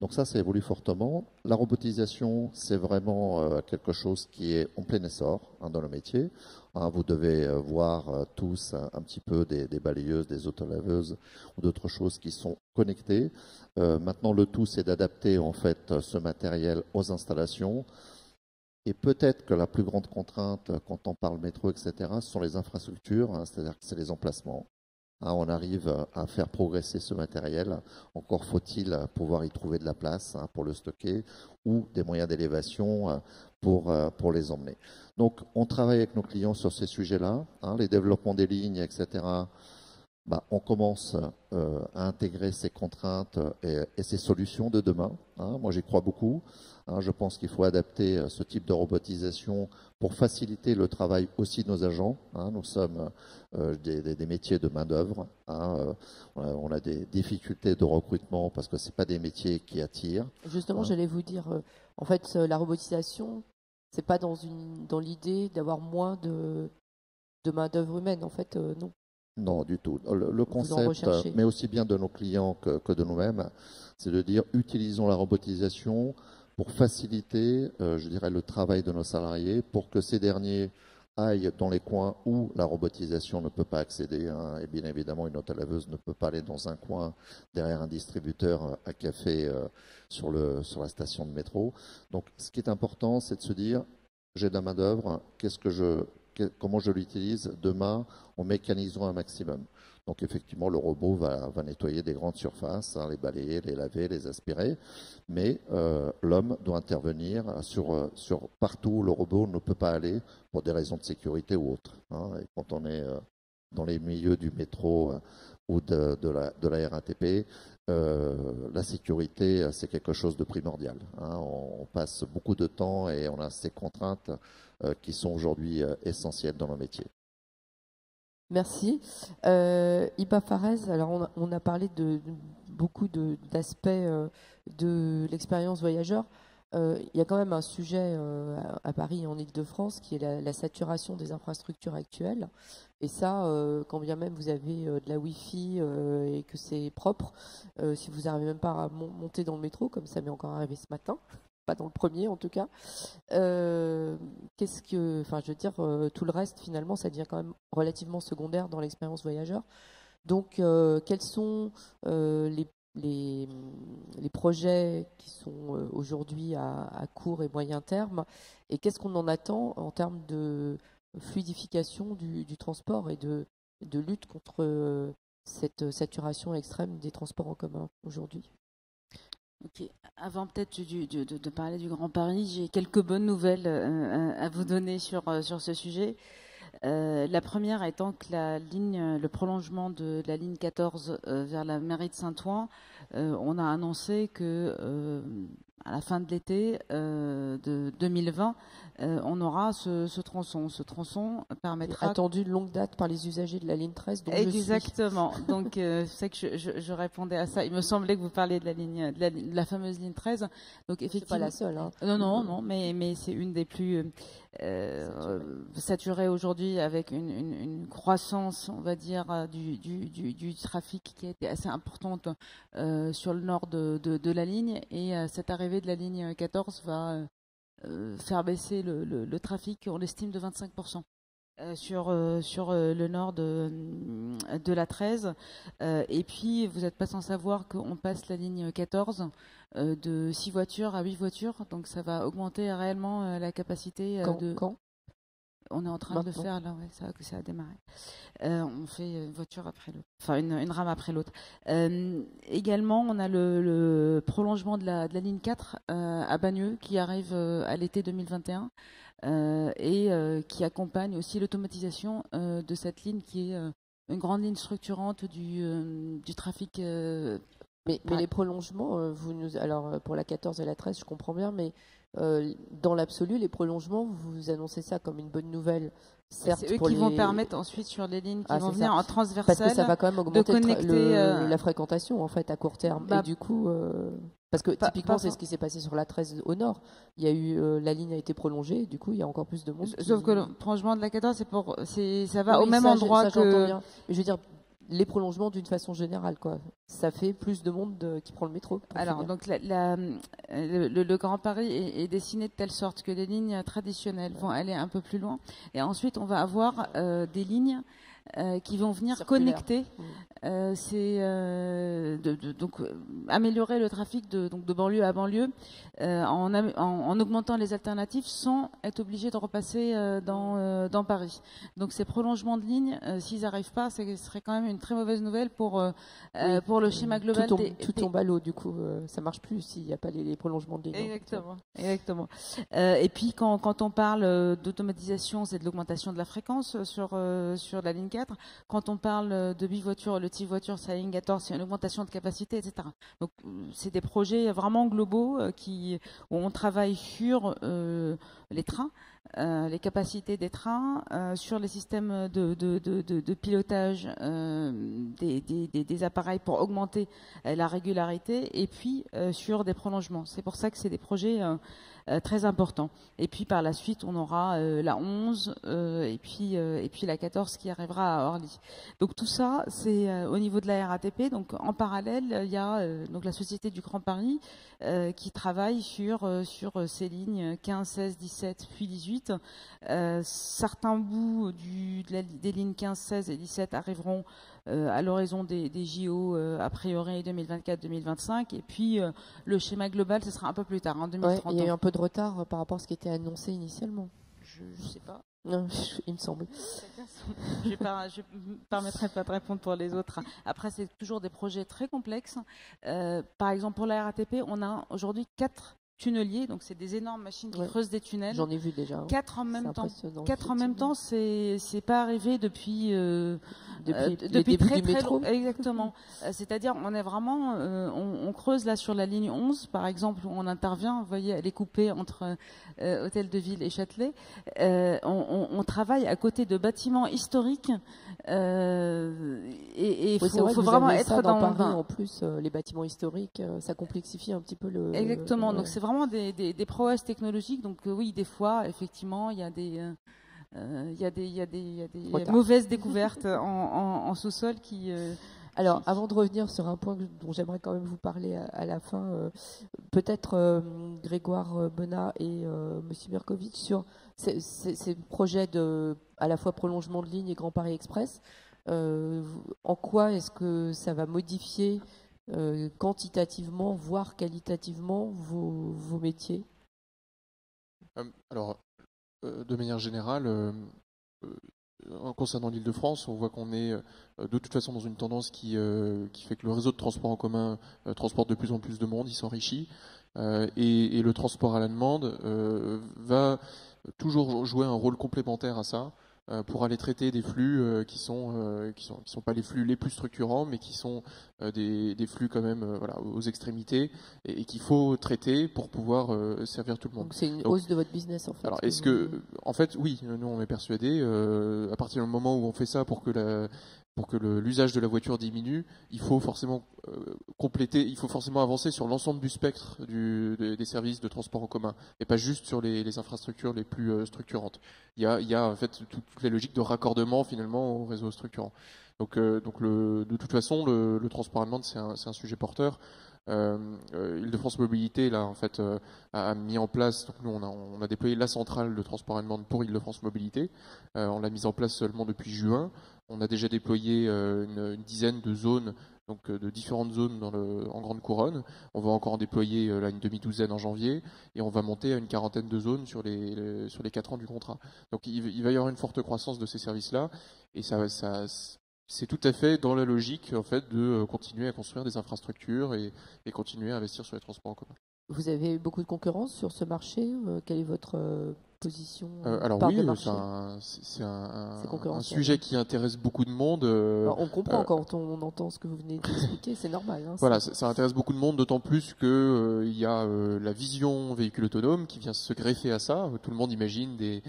Donc ça, ça évolue fortement. La robotisation, c'est vraiment quelque chose qui est en plein essor hein, dans le métier. Hein, vous devez euh, voir euh, tous un, petit peu des, balayeuses, des autolaveuses ou d'autres choses qui sont connectées. Euh, maintenant, le tout, c'est d'adapter en fait ce matériel aux installations. Et peut-être que la plus grande contrainte, quand on parle métro, etc., ce sont les infrastructures, hein, c'est-à-dire que c'est les emplacements. Hein, on arrive à faire progresser ce matériel. Encore faut-il pouvoir y trouver de la place pour le stocker ou des moyens d'élévation pour, pour les emmener. Donc, on travaille avec nos clients sur ces sujets-là, hein, les développements des lignes, etc. Bah, on commence euh, à intégrer ces contraintes et, ces solutions de demain. Hein. Moi, j'y crois beaucoup. Hein. je pense qu'il faut adapter euh, ce type de robotisation pour faciliter le travail aussi de nos agents. Nous sommes euh, des, métiers de main-d'œuvre. on a des difficultés de recrutement parce que ce pas des métiers qui attirent. Justement, j'allais vous dire, en fait, la robotisation, c'est pas dans une dans l'idée d'avoir moins de de main d'œuvre humaine en fait euh, non. Non, du tout. Le, concept, euh, mais aussi bien de nos clients que, de nous-mêmes, c'est de dire utilisons la robotisation pour faciliter, euh, je dirais, le travail de nos salariés, pour que ces derniers aille dans les coins où la robotisation ne peut pas accéder. Hein. Et bien évidemment, une laveuse ne peut pas aller dans un coin derrière un distributeur euh, à café euh, sur, le, sur la station de métro. Donc, ce qui est important, c'est de se dire, j'ai de la main-d'œuvre, qu'est-ce que je comment je l'utilise demain en mécanisant un maximum. Donc effectivement, le robot va, nettoyer des grandes surfaces, hein, les balayer, les laver, les aspirer, mais euh, l'homme doit intervenir sur, sur partout où le robot ne peut pas aller pour des raisons de sécurité ou autres. Hein. Quand on est dans les milieux du métro ou de, la, de la RATP, euh, la sécurité, c'est quelque chose de primordial. Hein. On, passe beaucoup de temps et on a ces contraintes euh, qui sont aujourd'hui euh, essentielles dans nos métiers. Merci. Iba Fares, alors on a, parlé de, beaucoup d'aspects de l'expérience voyageur. il y a quand même un sujet à Paris et en Ile-de-France qui est la, saturation des infrastructures actuelles. Et ça, euh, quand bien même vous avez euh, de la Wi-Fi euh, et que c'est propre, si vous n'arrivez même pas à monter dans le métro, comme ça m'est encore arrivé ce matin, dans le premier en tout cas, qu'est-ce que, enfin, je veux dire, tout le reste finalement, ça devient quand même relativement secondaire dans l'expérience voyageur. Donc, quels sont les, projets qui sont aujourd'hui à, court et moyen terme? Et qu'est-ce qu'on en attend en termes de fluidification du, transport et de, lutte contre euh, cette saturation extrême des transports en commun aujourd'hui? Avant peut-être de, de, parler du Grand Paris, j'ai quelques bonnes nouvelles euh, à vous donner sur, euh, sur ce sujet. la première étant que la ligne, le prolongement de la ligne 14 vers la mairie de Saint-Ouen, on a annoncé que à la fin de l'été de 2020, euh, on aura ce, tronçon. Ce tronçon permettra. Attendu de longue date par les usagers de la ligne 13. Exactement. Donc, euh, c'est que je, répondais à ça. Il me semblait que vous parliez de la ligne, de la, fameuse ligne 13. Donc, effectivement. pas la seule. Hein. Non, non, non, mais, mais c'est une des plus euh, saturées aujourd'hui avec une, croissance, on va dire, du, du, trafic qui a été assez importante sur le nord de, de la ligne. Et cette arrivée de la ligne 14 va euh, faire baisser le, trafic, on l'estime de 25%. Euh, sur, euh, sur le nord de, de la 13. et puis, vous n'êtes pas sans savoir qu'on passe la ligne 14 de 6 voitures à 8 voitures. Donc, ça va augmenter réellement la capacité de. Quand? On est en train de faire, là, ça, ça a démarré. Euh, on fait une voiture après l'autre, enfin une, rame après l'autre. Euh, également, on a le, prolongement de la, ligne 4 euh, à Bagneux qui arrive à l'été 2021 et qui accompagne aussi l'automatisation de cette ligne qui est une grande ligne structurante du, du trafic. mais, mais, les prolongements, vous nous, alors pour la 14 et la 13, je comprends bien, mais euh, dans l'absolu, les prolongements, vous annoncez ça comme une bonne nouvelle. C'est eux qui vont permettre ensuite sur les lignes qui ah, vont venir en transversal parce que ça va quand même augmenter euh, la fréquentation en fait à court terme. Bah, et du coup, euh, parce que typiquement c'est ce qui s'est passé sur la 13 au nord. Il y a eu la ligne a été prolongée, du coup il y a encore plus de monde. Sauf que le prolongement de la 14 c'est pour, ça va au même endroit que. Bien. Mais je veux dire les prolongements d'une façon générale. Quoi. Ça fait plus de monde qui prend le métro. Alors, donc le, Grand Paris est, dessiné de telle sorte que les lignes traditionnelles vont aller un peu plus loin. Et ensuite, on va avoir euh, des lignes euh, qui vont venir connecter. Mmh. Euh, euh, donc améliorer le trafic de, donc de banlieue à banlieue en, en, augmentant les alternatives sans être obligé de repasser dans, dans Paris. Donc ces prolongements de lignes, s'ils n'arrivent pas, ce serait quand même une très mauvaise nouvelle pour, pour le schéma global. Tout, tombe, tout tombe à l'eau, du coup, ça marche plus s'il n'y a pas les, prolongements de lignes. Exactement. Exactement. et puis quand, quand on parle d'automatisation, c'est de l'augmentation de la fréquence sur, sur la ligne quand on parle de bivoiture, le type voiture, c'est c'est une augmentation de capacité, etc. Donc, c'est des projets vraiment globaux euh, qui, où on travaille sur euh, les trains, euh, les capacités des trains, sur les systèmes de, pilotage des, appareils pour augmenter la régularité, et puis sur des prolongements. C'est pour ça que c'est des projets euh, très important. Et puis par la suite, on aura euh, la 11 euh, et puis et puis la 14 qui arrivera à Orly. Donc tout ça, c'est au niveau de la RATP. Donc en parallèle, il y a donc la Société du Grand Paris qui travaille sur sur ces lignes 15, 16, 17 puis 18. certains bouts des lignes 15, 16 et 17 arriveront à l'horizon des, JO euh, a priori 2024-2025 et puis euh, le schéma global ce sera un peu plus tard en 2030. il y a eu un peu de retard par rapport à ce qui était annoncé initialement. Je ne sais pas. il me semble. Je ne me permettrai pas de répondre pour les autres. Après, c'est toujours des projets très complexes. Euh, par exemple, pour la RATP, on a aujourd'hui quatre tunneliers, donc c'est des énormes machines qui creusent des tunnels. J'en ai vu déjà. Quatre en même temps. Quatre en même temps, c'est c'est pas arrivé depuis euh, depuis, euh, depuis très très métro. Exactement. Euh, c'est-à-dire, on est vraiment, on, on, creuse là sur la ligne 11, par exemple, où on intervient. Vous voyez, elle est coupée entre Hôtel de Ville et Châtelet. On, on, on, travaille à côté de bâtiments historiques. et il faut, faut vraiment être dans, Paris. En plus, les bâtiments historiques, ça complexifie un petit peu le. Exactement. Donc c'est vraiment des, des, prouesses technologiques. Donc euh, oui, des fois, effectivement, il y a des, euh, euh, il y a des, il y a des, il y a des mauvaises découvertes en, en, sous-sol qui. Alors, avant de revenir sur un point dont j'aimerais quand même vous parler à, la fin, peut-être Grégoire Bonnat et Monsieur Mirkovic sur ces, ces, projets de à la fois prolongement de ligne et Grand Paris Express. en quoi est-ce que ça va modifier euh, quantitativement, voire qualitativement, vos, métiers euh, Alors, euh, de manière générale, concernant l'île de France, on voit qu'on est de toute façon dans une tendance qui, fait que le réseau de transport en commun transporte de plus en plus de monde, il s'enrichit, et, le transport à la demande va toujours jouer un rôle complémentaire à ça. Euh, pour aller traiter des flux euh, qui sont euh, qui sont qui sont pas les flux les plus structurants, mais qui sont des, des, flux quand même voilà aux extrémités et, qu'il faut traiter pour pouvoir servir tout le monde. Donc c'est une hausse de votre business en fait. Alors est-ce que en fait oui, nous on est persuadé à partir du moment où on fait ça pour que la pour que l'usage de la voiture diminue, il faut forcément euh, compléter, il faut forcément avancer sur l'ensemble du spectre des, services de transport en commun, et pas juste sur les, les infrastructures les plus euh, structurantes. Il y, a, en fait toute, la logique de raccordement finalement au réseau structurant. Donc, euh, le, de toute façon, le, transport allemand, c'est un, un, sujet porteur. Euh, Île-de-France Mobilité là en fait a, mis en place donc nous on a, déployé la centrale de transport allemand pour Île-de-France Mobilité on l'a mise en place seulement depuis juin on a déjà déployé euh, une, dizaine de zones, donc euh, de différentes zones en Grande Couronne. On va encore en déployer euh, une demi-douzaine en janvier et on va monter à une quarantaine de zones sur les, sur les quatre ans du contrat. Donc il, va y avoir une forte croissance de ces services-là et ça, ça c'est tout à fait dans la logique en fait de continuer à construire des infrastructures et, et continuer à investir sur les transports en commun. Vous avez beaucoup de concurrence sur ce marché. Quel est votre position euh, Alors oui, c'est un, sujet qui intéresse beaucoup de monde. Euh, on comprend euh, quand on entend ce que vous venez d'expliquer, c'est normal. Hein, voilà, ça, intéresse beaucoup de monde, d'autant plus que il y a la vision véhicule autonome qui vient se greffer à ça. Tout le monde imagine des,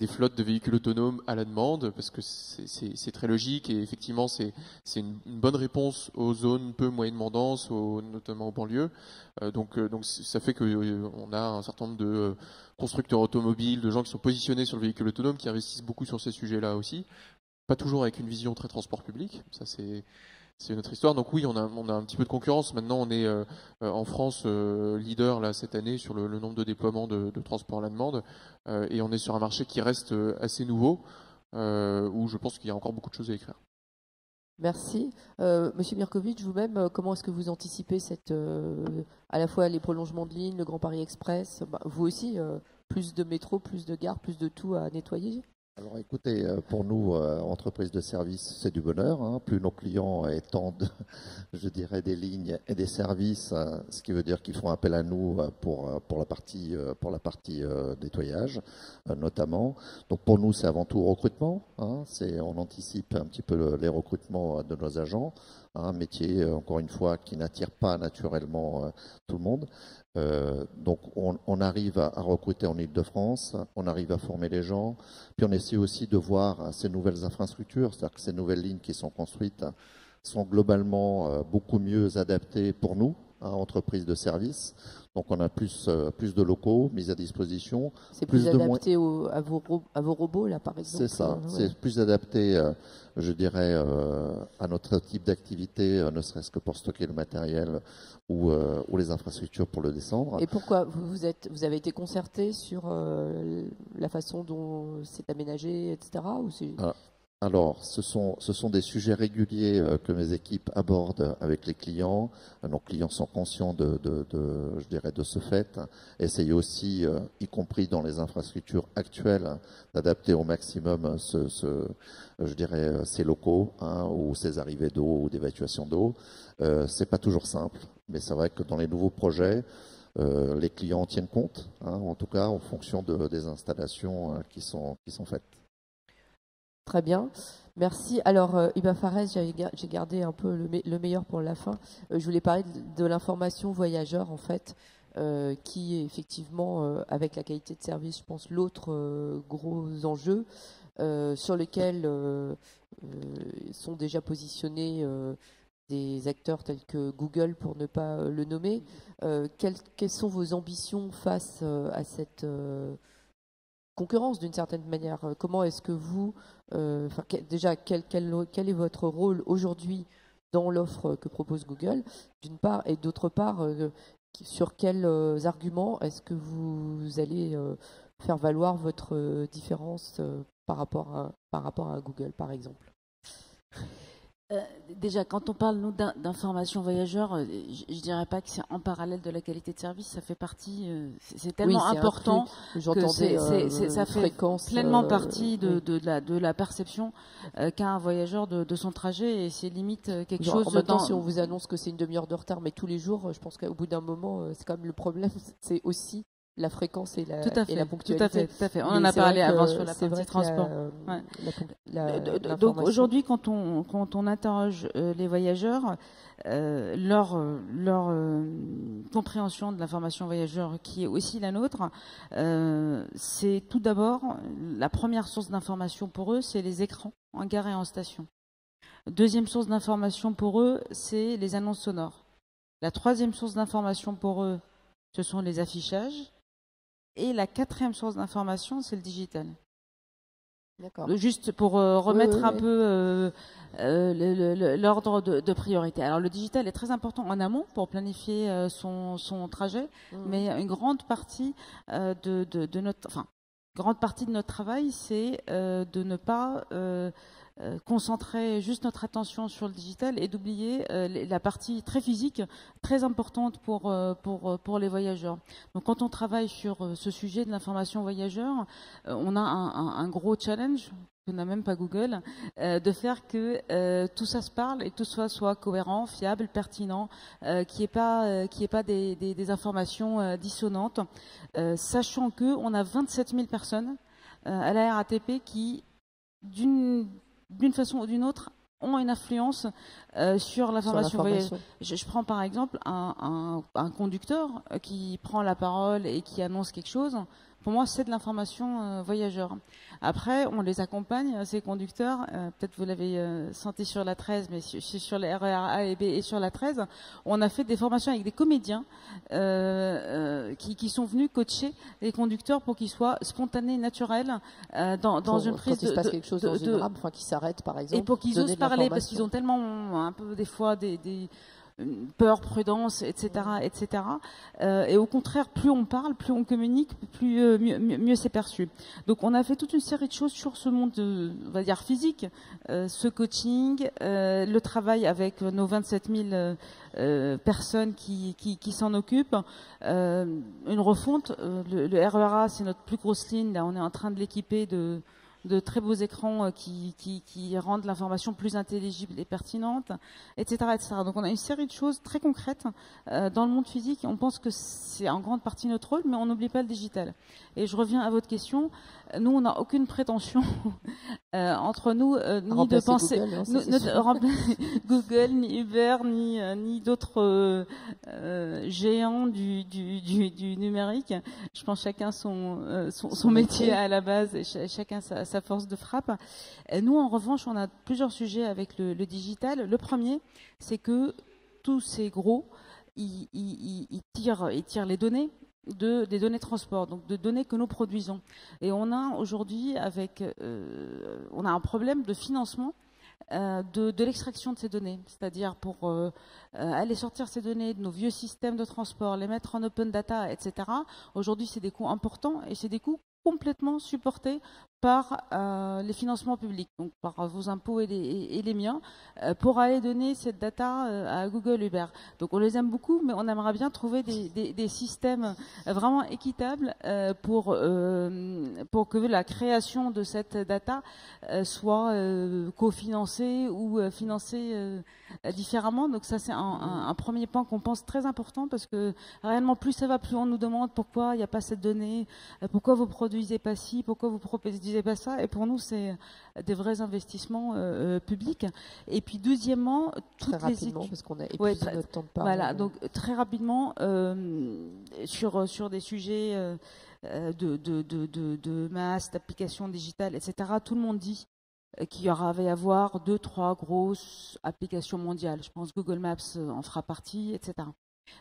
des flottes de véhicules autonomes à la demande, parce que c'est très logique et effectivement c'est une, une, bonne réponse aux zones peu moyennement denses, notamment aux banlieues. donc, donc ça fait qu'on a un certain nombre de constructeurs automobiles, de gens qui sont positionnés sur le véhicule autonome, qui investissent beaucoup sur ces sujets-là aussi. Pas toujours avec une vision très transport public, ça c'est c'est notre histoire. Donc oui, on a, un petit peu de concurrence. Maintenant, on est euh, euh, en France euh, leader là cette année sur le, nombre de déploiements de, de, transport à la demande, et on est sur un marché qui reste assez nouveau, où je pense qu'il y a encore beaucoup de choses à écrire. Merci. Euh, Monsieur Mirkovic, vous-même, euh, comment est-ce que vous anticipez cette, euh, à la fois les prolongements de lignes, le Grand Paris Express, bah, vous aussi, plus de métro, plus de gares, plus de tout à nettoyer? Alors écoutez, euh, pour nous, euh, entreprise de service, c'est du bonheur. Hein. Plus nos clients étendent, je dirais, des lignes et des services, euh, ce qui veut dire qu'ils font appel à nous pour, pour la partie, pour la partie nettoyage, notamment. Donc pour nous, c'est avant tout recrutement. Hein. On anticipe un petit peu les recrutements de nos agents. Un métier, encore une fois, qui n'attire pas naturellement tout le monde. Euh, donc on, arrive à, à recruter en Ile-de-France, on arrive à former les gens, puis on essaie aussi de voir ces nouvelles infrastructures, c'est-à-dire que ces nouvelles lignes qui sont construites sont globalement euh, beaucoup mieux adaptées pour nous, hein, entreprises de services. Donc on a plus, euh, plus de locaux mis à disposition. C'est plus, adapté à, vos, à vos robots, là, par exemple C'est ça, c'est plus adapté, je dirais, à notre type d'activité, ne serait-ce que pour stocker le matériel ou, euh, ou, les infrastructures pour le descendre. Et pourquoi vous, vous, êtes, vous avez été concerté sur euh, la façon dont c'est aménagé, etc. Ou alors, ce sont, ce sont des sujets réguliers euh, que mes équipes abordent avec les clients. Euh, nos clients sont conscients de, de, de je dirais, de ce fait. Essayent aussi, euh, y compris dans les infrastructures actuelles, d'adapter au maximum ce, ce, je dirais, ces locaux hein, ou ces arrivées d'eau ou d'évacuation d'eau. Euh, c'est pas toujours simple, mais c'est vrai que dans les nouveaux projets, les clients en tiennent compte, hein, en tout cas en fonction de, des installations qui sont, qui sont faites. Très bien. Merci. Alors, euh, Iba Fares, j'ai gardé un peu le, meilleur pour la fin. Euh, je voulais parler de, l'information voyageur, en fait, euh, qui est effectivement, avec la qualité de service, je pense, l'autre gros enjeu sur lequel sont déjà positionnés des acteurs tels que Google, pour ne pas le nommer. Quelles, quelles, sont vos ambitions face à cette concurrence d'une certaine manière? Comment est-ce que vous, euh, déjà, quel, est votre rôle aujourd'hui dans l'offre que propose Google, d'une part, et d'autre part, euh, sur quels euh, arguments est-ce que vous allez faire valoir votre différence par, rapport à, par rapport à Google, par exemple? Euh, déjà, quand on parle nous d'information voyageur, euh, je, ne dirais pas que c'est en parallèle de la qualité de service. Ça fait partie, euh, c'est tellement important que ça fait pleinement partie de, la, de la perception qu'a un voyageur de, son trajet et c'est limite quelque chose. En même temps, si on vous annonce que c'est une demi-heure de retard, mais tous les jours, je pense qu'au bout d'un moment, c'est quand même le problème. C'est aussi la fréquence et la, tout à fait, et la ponctualité. Tout à fait, tout à fait. On en a parlé avant sur la partie transport. donc aujourd'hui, quand on, quand on interroge euh, les voyageurs, euh, leur, leur euh, compréhension de l'information voyageur, qui est aussi la nôtre, c'est tout d'abord la première source d'information pour eux, c'est les écrans en gare et en station. Deuxième source d'information pour eux, c'est les annonces sonores. La troisième source d'information pour eux, ce sont les affichages. Et la quatrième source d'information, c'est le digital. D'accord. Juste pour euh, remettre un peu euh, euh, l'ordre de, priorité. Alors le digital est très important en amont pour planifier son, trajet, mmh. mais une grande partie de, de, notre, enfin, grande partie de notre travail, c'est de ne pas euh, concentrer juste notre attention sur le digital et d'oublier euh, la partie très physique, très importante pour, euh, pour, les voyageurs. Donc quand on travaille sur ce sujet de l'information voyageur, on a un, gros challenge que n'a même pas Google, de faire que tout ça se parle et tout soit soit cohérent, fiable, pertinent, qui est pas qui est pas des, informations dissonantes, sachant que on a 27 000 personnes à la RATP qui d'une d'une façon ou d'une autre, ont une influence euh, sur l'information voyage. Je, prends par exemple un, un, conducteur euh, qui prend la parole et qui annonce quelque chose. Pour moi, c'est de l'information euh, voyageur. Après, on les accompagne, ces conducteurs. Euh, peut-être vous l'avez euh, senti sur la 13, mais sur, sur les RER A et B et sur la 13, on a fait des formations avec des comédiens qui, qui, sont venus coacher les conducteurs pour qu'ils soient spontanés, naturels dans, dans une prise quand il se passe quelque chose dans une rame, enfin, qui s'arrête par exemple. Et pour qu'ils osent parler, parce qu'ils ont tellement un peu des fois des, des peur, prudence, etc., etc. Euh, et au contraire, plus on parle, plus on communique, plus euh, mieux, c'est perçu. Donc, on a fait toute une série de choses sur ce monde, euh, on va dire physique, ce coaching, le travail avec nos 27 000 personnes qui, qui, s'en occupent, une refonte. le, le RERA, c'est notre plus grosse ligne. Là, on est en train de l'équiper de de très beaux écrans euh, qui, qui, rendent l'information plus intelligible et pertinente, etc., etc. Donc on a une série de choses très concrètes euh, dans le monde physique. On pense que c'est en grande partie notre rôle, mais on n'oublie pas le digital. Et je reviens à votre question. Nous, on n'a aucune prétention euh, entre nous ni de penser Google, hein, Google, ni Uber, ni, ni d'autres géants du, du, du, numérique. Je pense chacun son, son, son métier à la base et chacun sa sa force de frappe. nous, en revanche, on a plusieurs sujets avec le, digital. Le premier, c'est que tous ces gros, ils, tirent, les données de, des données de transport, donc de données que nous produisons. Et on a aujourd'hui avec, euh, on a un problème de financement euh, de, l'extraction de ces données, c'est-à-dire pour euh, aller sortir ces données de nos vieux systèmes de transport, les mettre en open data, etc. Aujourd'hui, c'est des coûts importants et c'est des coûts complètement supportés par euh, les financements publics, donc par vos impôts et les, miens, euh, pour aller donner cette data euh, à Google Uber. Donc on les aime beaucoup, mais on aimerait bien trouver des, systèmes vraiment équitables pour, pour que la création de cette data soit cofinancée ou financée différemment. Donc ça c'est un, premier point qu'on pense très important parce que réellement plus ça va, plus on nous demande pourquoi il n'y a pas cette donnée, pourquoi vous produisez pas ci, pourquoi vous pas ça. Et pour nous, c'est des vrais investissements euh, euh, publics. Et puis deuxièmement, toutes très les études. parce qu'on a épuisé notre temps de parole. Voilà, donc très rapidement euh, sur sur des sujets de, de, de, de, masse, d'applications digitales, etc. Tout le monde dit qu'il y aura, va y avoir deux, trois grosses applications mondiales. Je pense Google Maps en fera partie, etc.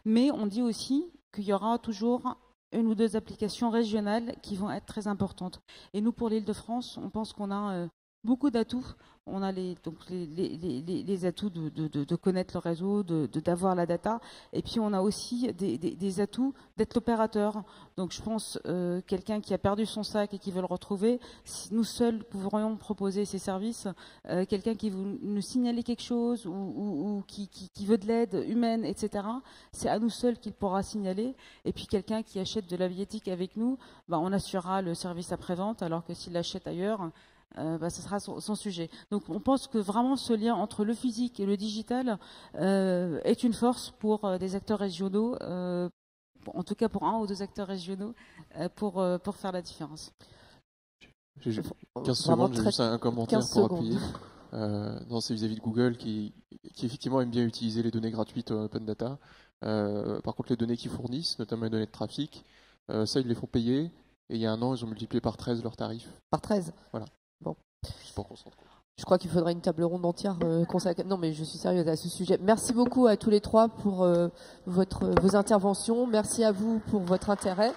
Mais on dit aussi qu'il y aura toujours une ou deux applications régionales qui vont être très importantes. Et nous, pour l'île de France, on pense qu'on a euh, beaucoup d'atouts. On a les, donc les, atouts de, connaître le réseau, d'avoir la data, et puis on a aussi des, atouts d'être l'opérateur. Donc je pense euh, quelqu'un qui a perdu son sac et qui veut le retrouver, nous seuls pourrions proposer ces services. Euh, quelqu'un qui veut nous signaler quelque chose ou, qui, veut de l'aide humaine, etc. C'est à nous seuls qu'il pourra signaler. Et puis quelqu'un qui achète de la viétique avec nous, bah, on assurera le service après-vente, alors que s'il l'achète ailleurs, euh, bah, ce sera son, sujet. Donc on pense que vraiment ce lien entre le physique et le digital euh, est une force pour euh, des acteurs régionaux, en tout cas pour un ou deux acteurs régionaux, pour, pour faire la différence. J'ai 15 secondes, j'ai juste un commentaire pour appuyer. non, c'est vis-à-vis de Google qui, qui, effectivement aime bien utiliser les données gratuites open data. par contre, les données qu'ils fournissent, notamment les données de trafic, ça, ils les font payer. Et il y a un an, ils ont multiplié par 13 leurs tarifs. Par 13 Voilà. Bon. Je crois qu'il faudrait une table ronde entière euh, consacrée. Non, mais je suis sérieuse à ce sujet. Merci beaucoup à tous les trois pour euh, votre, vos interventions. Merci à vous pour votre intérêt.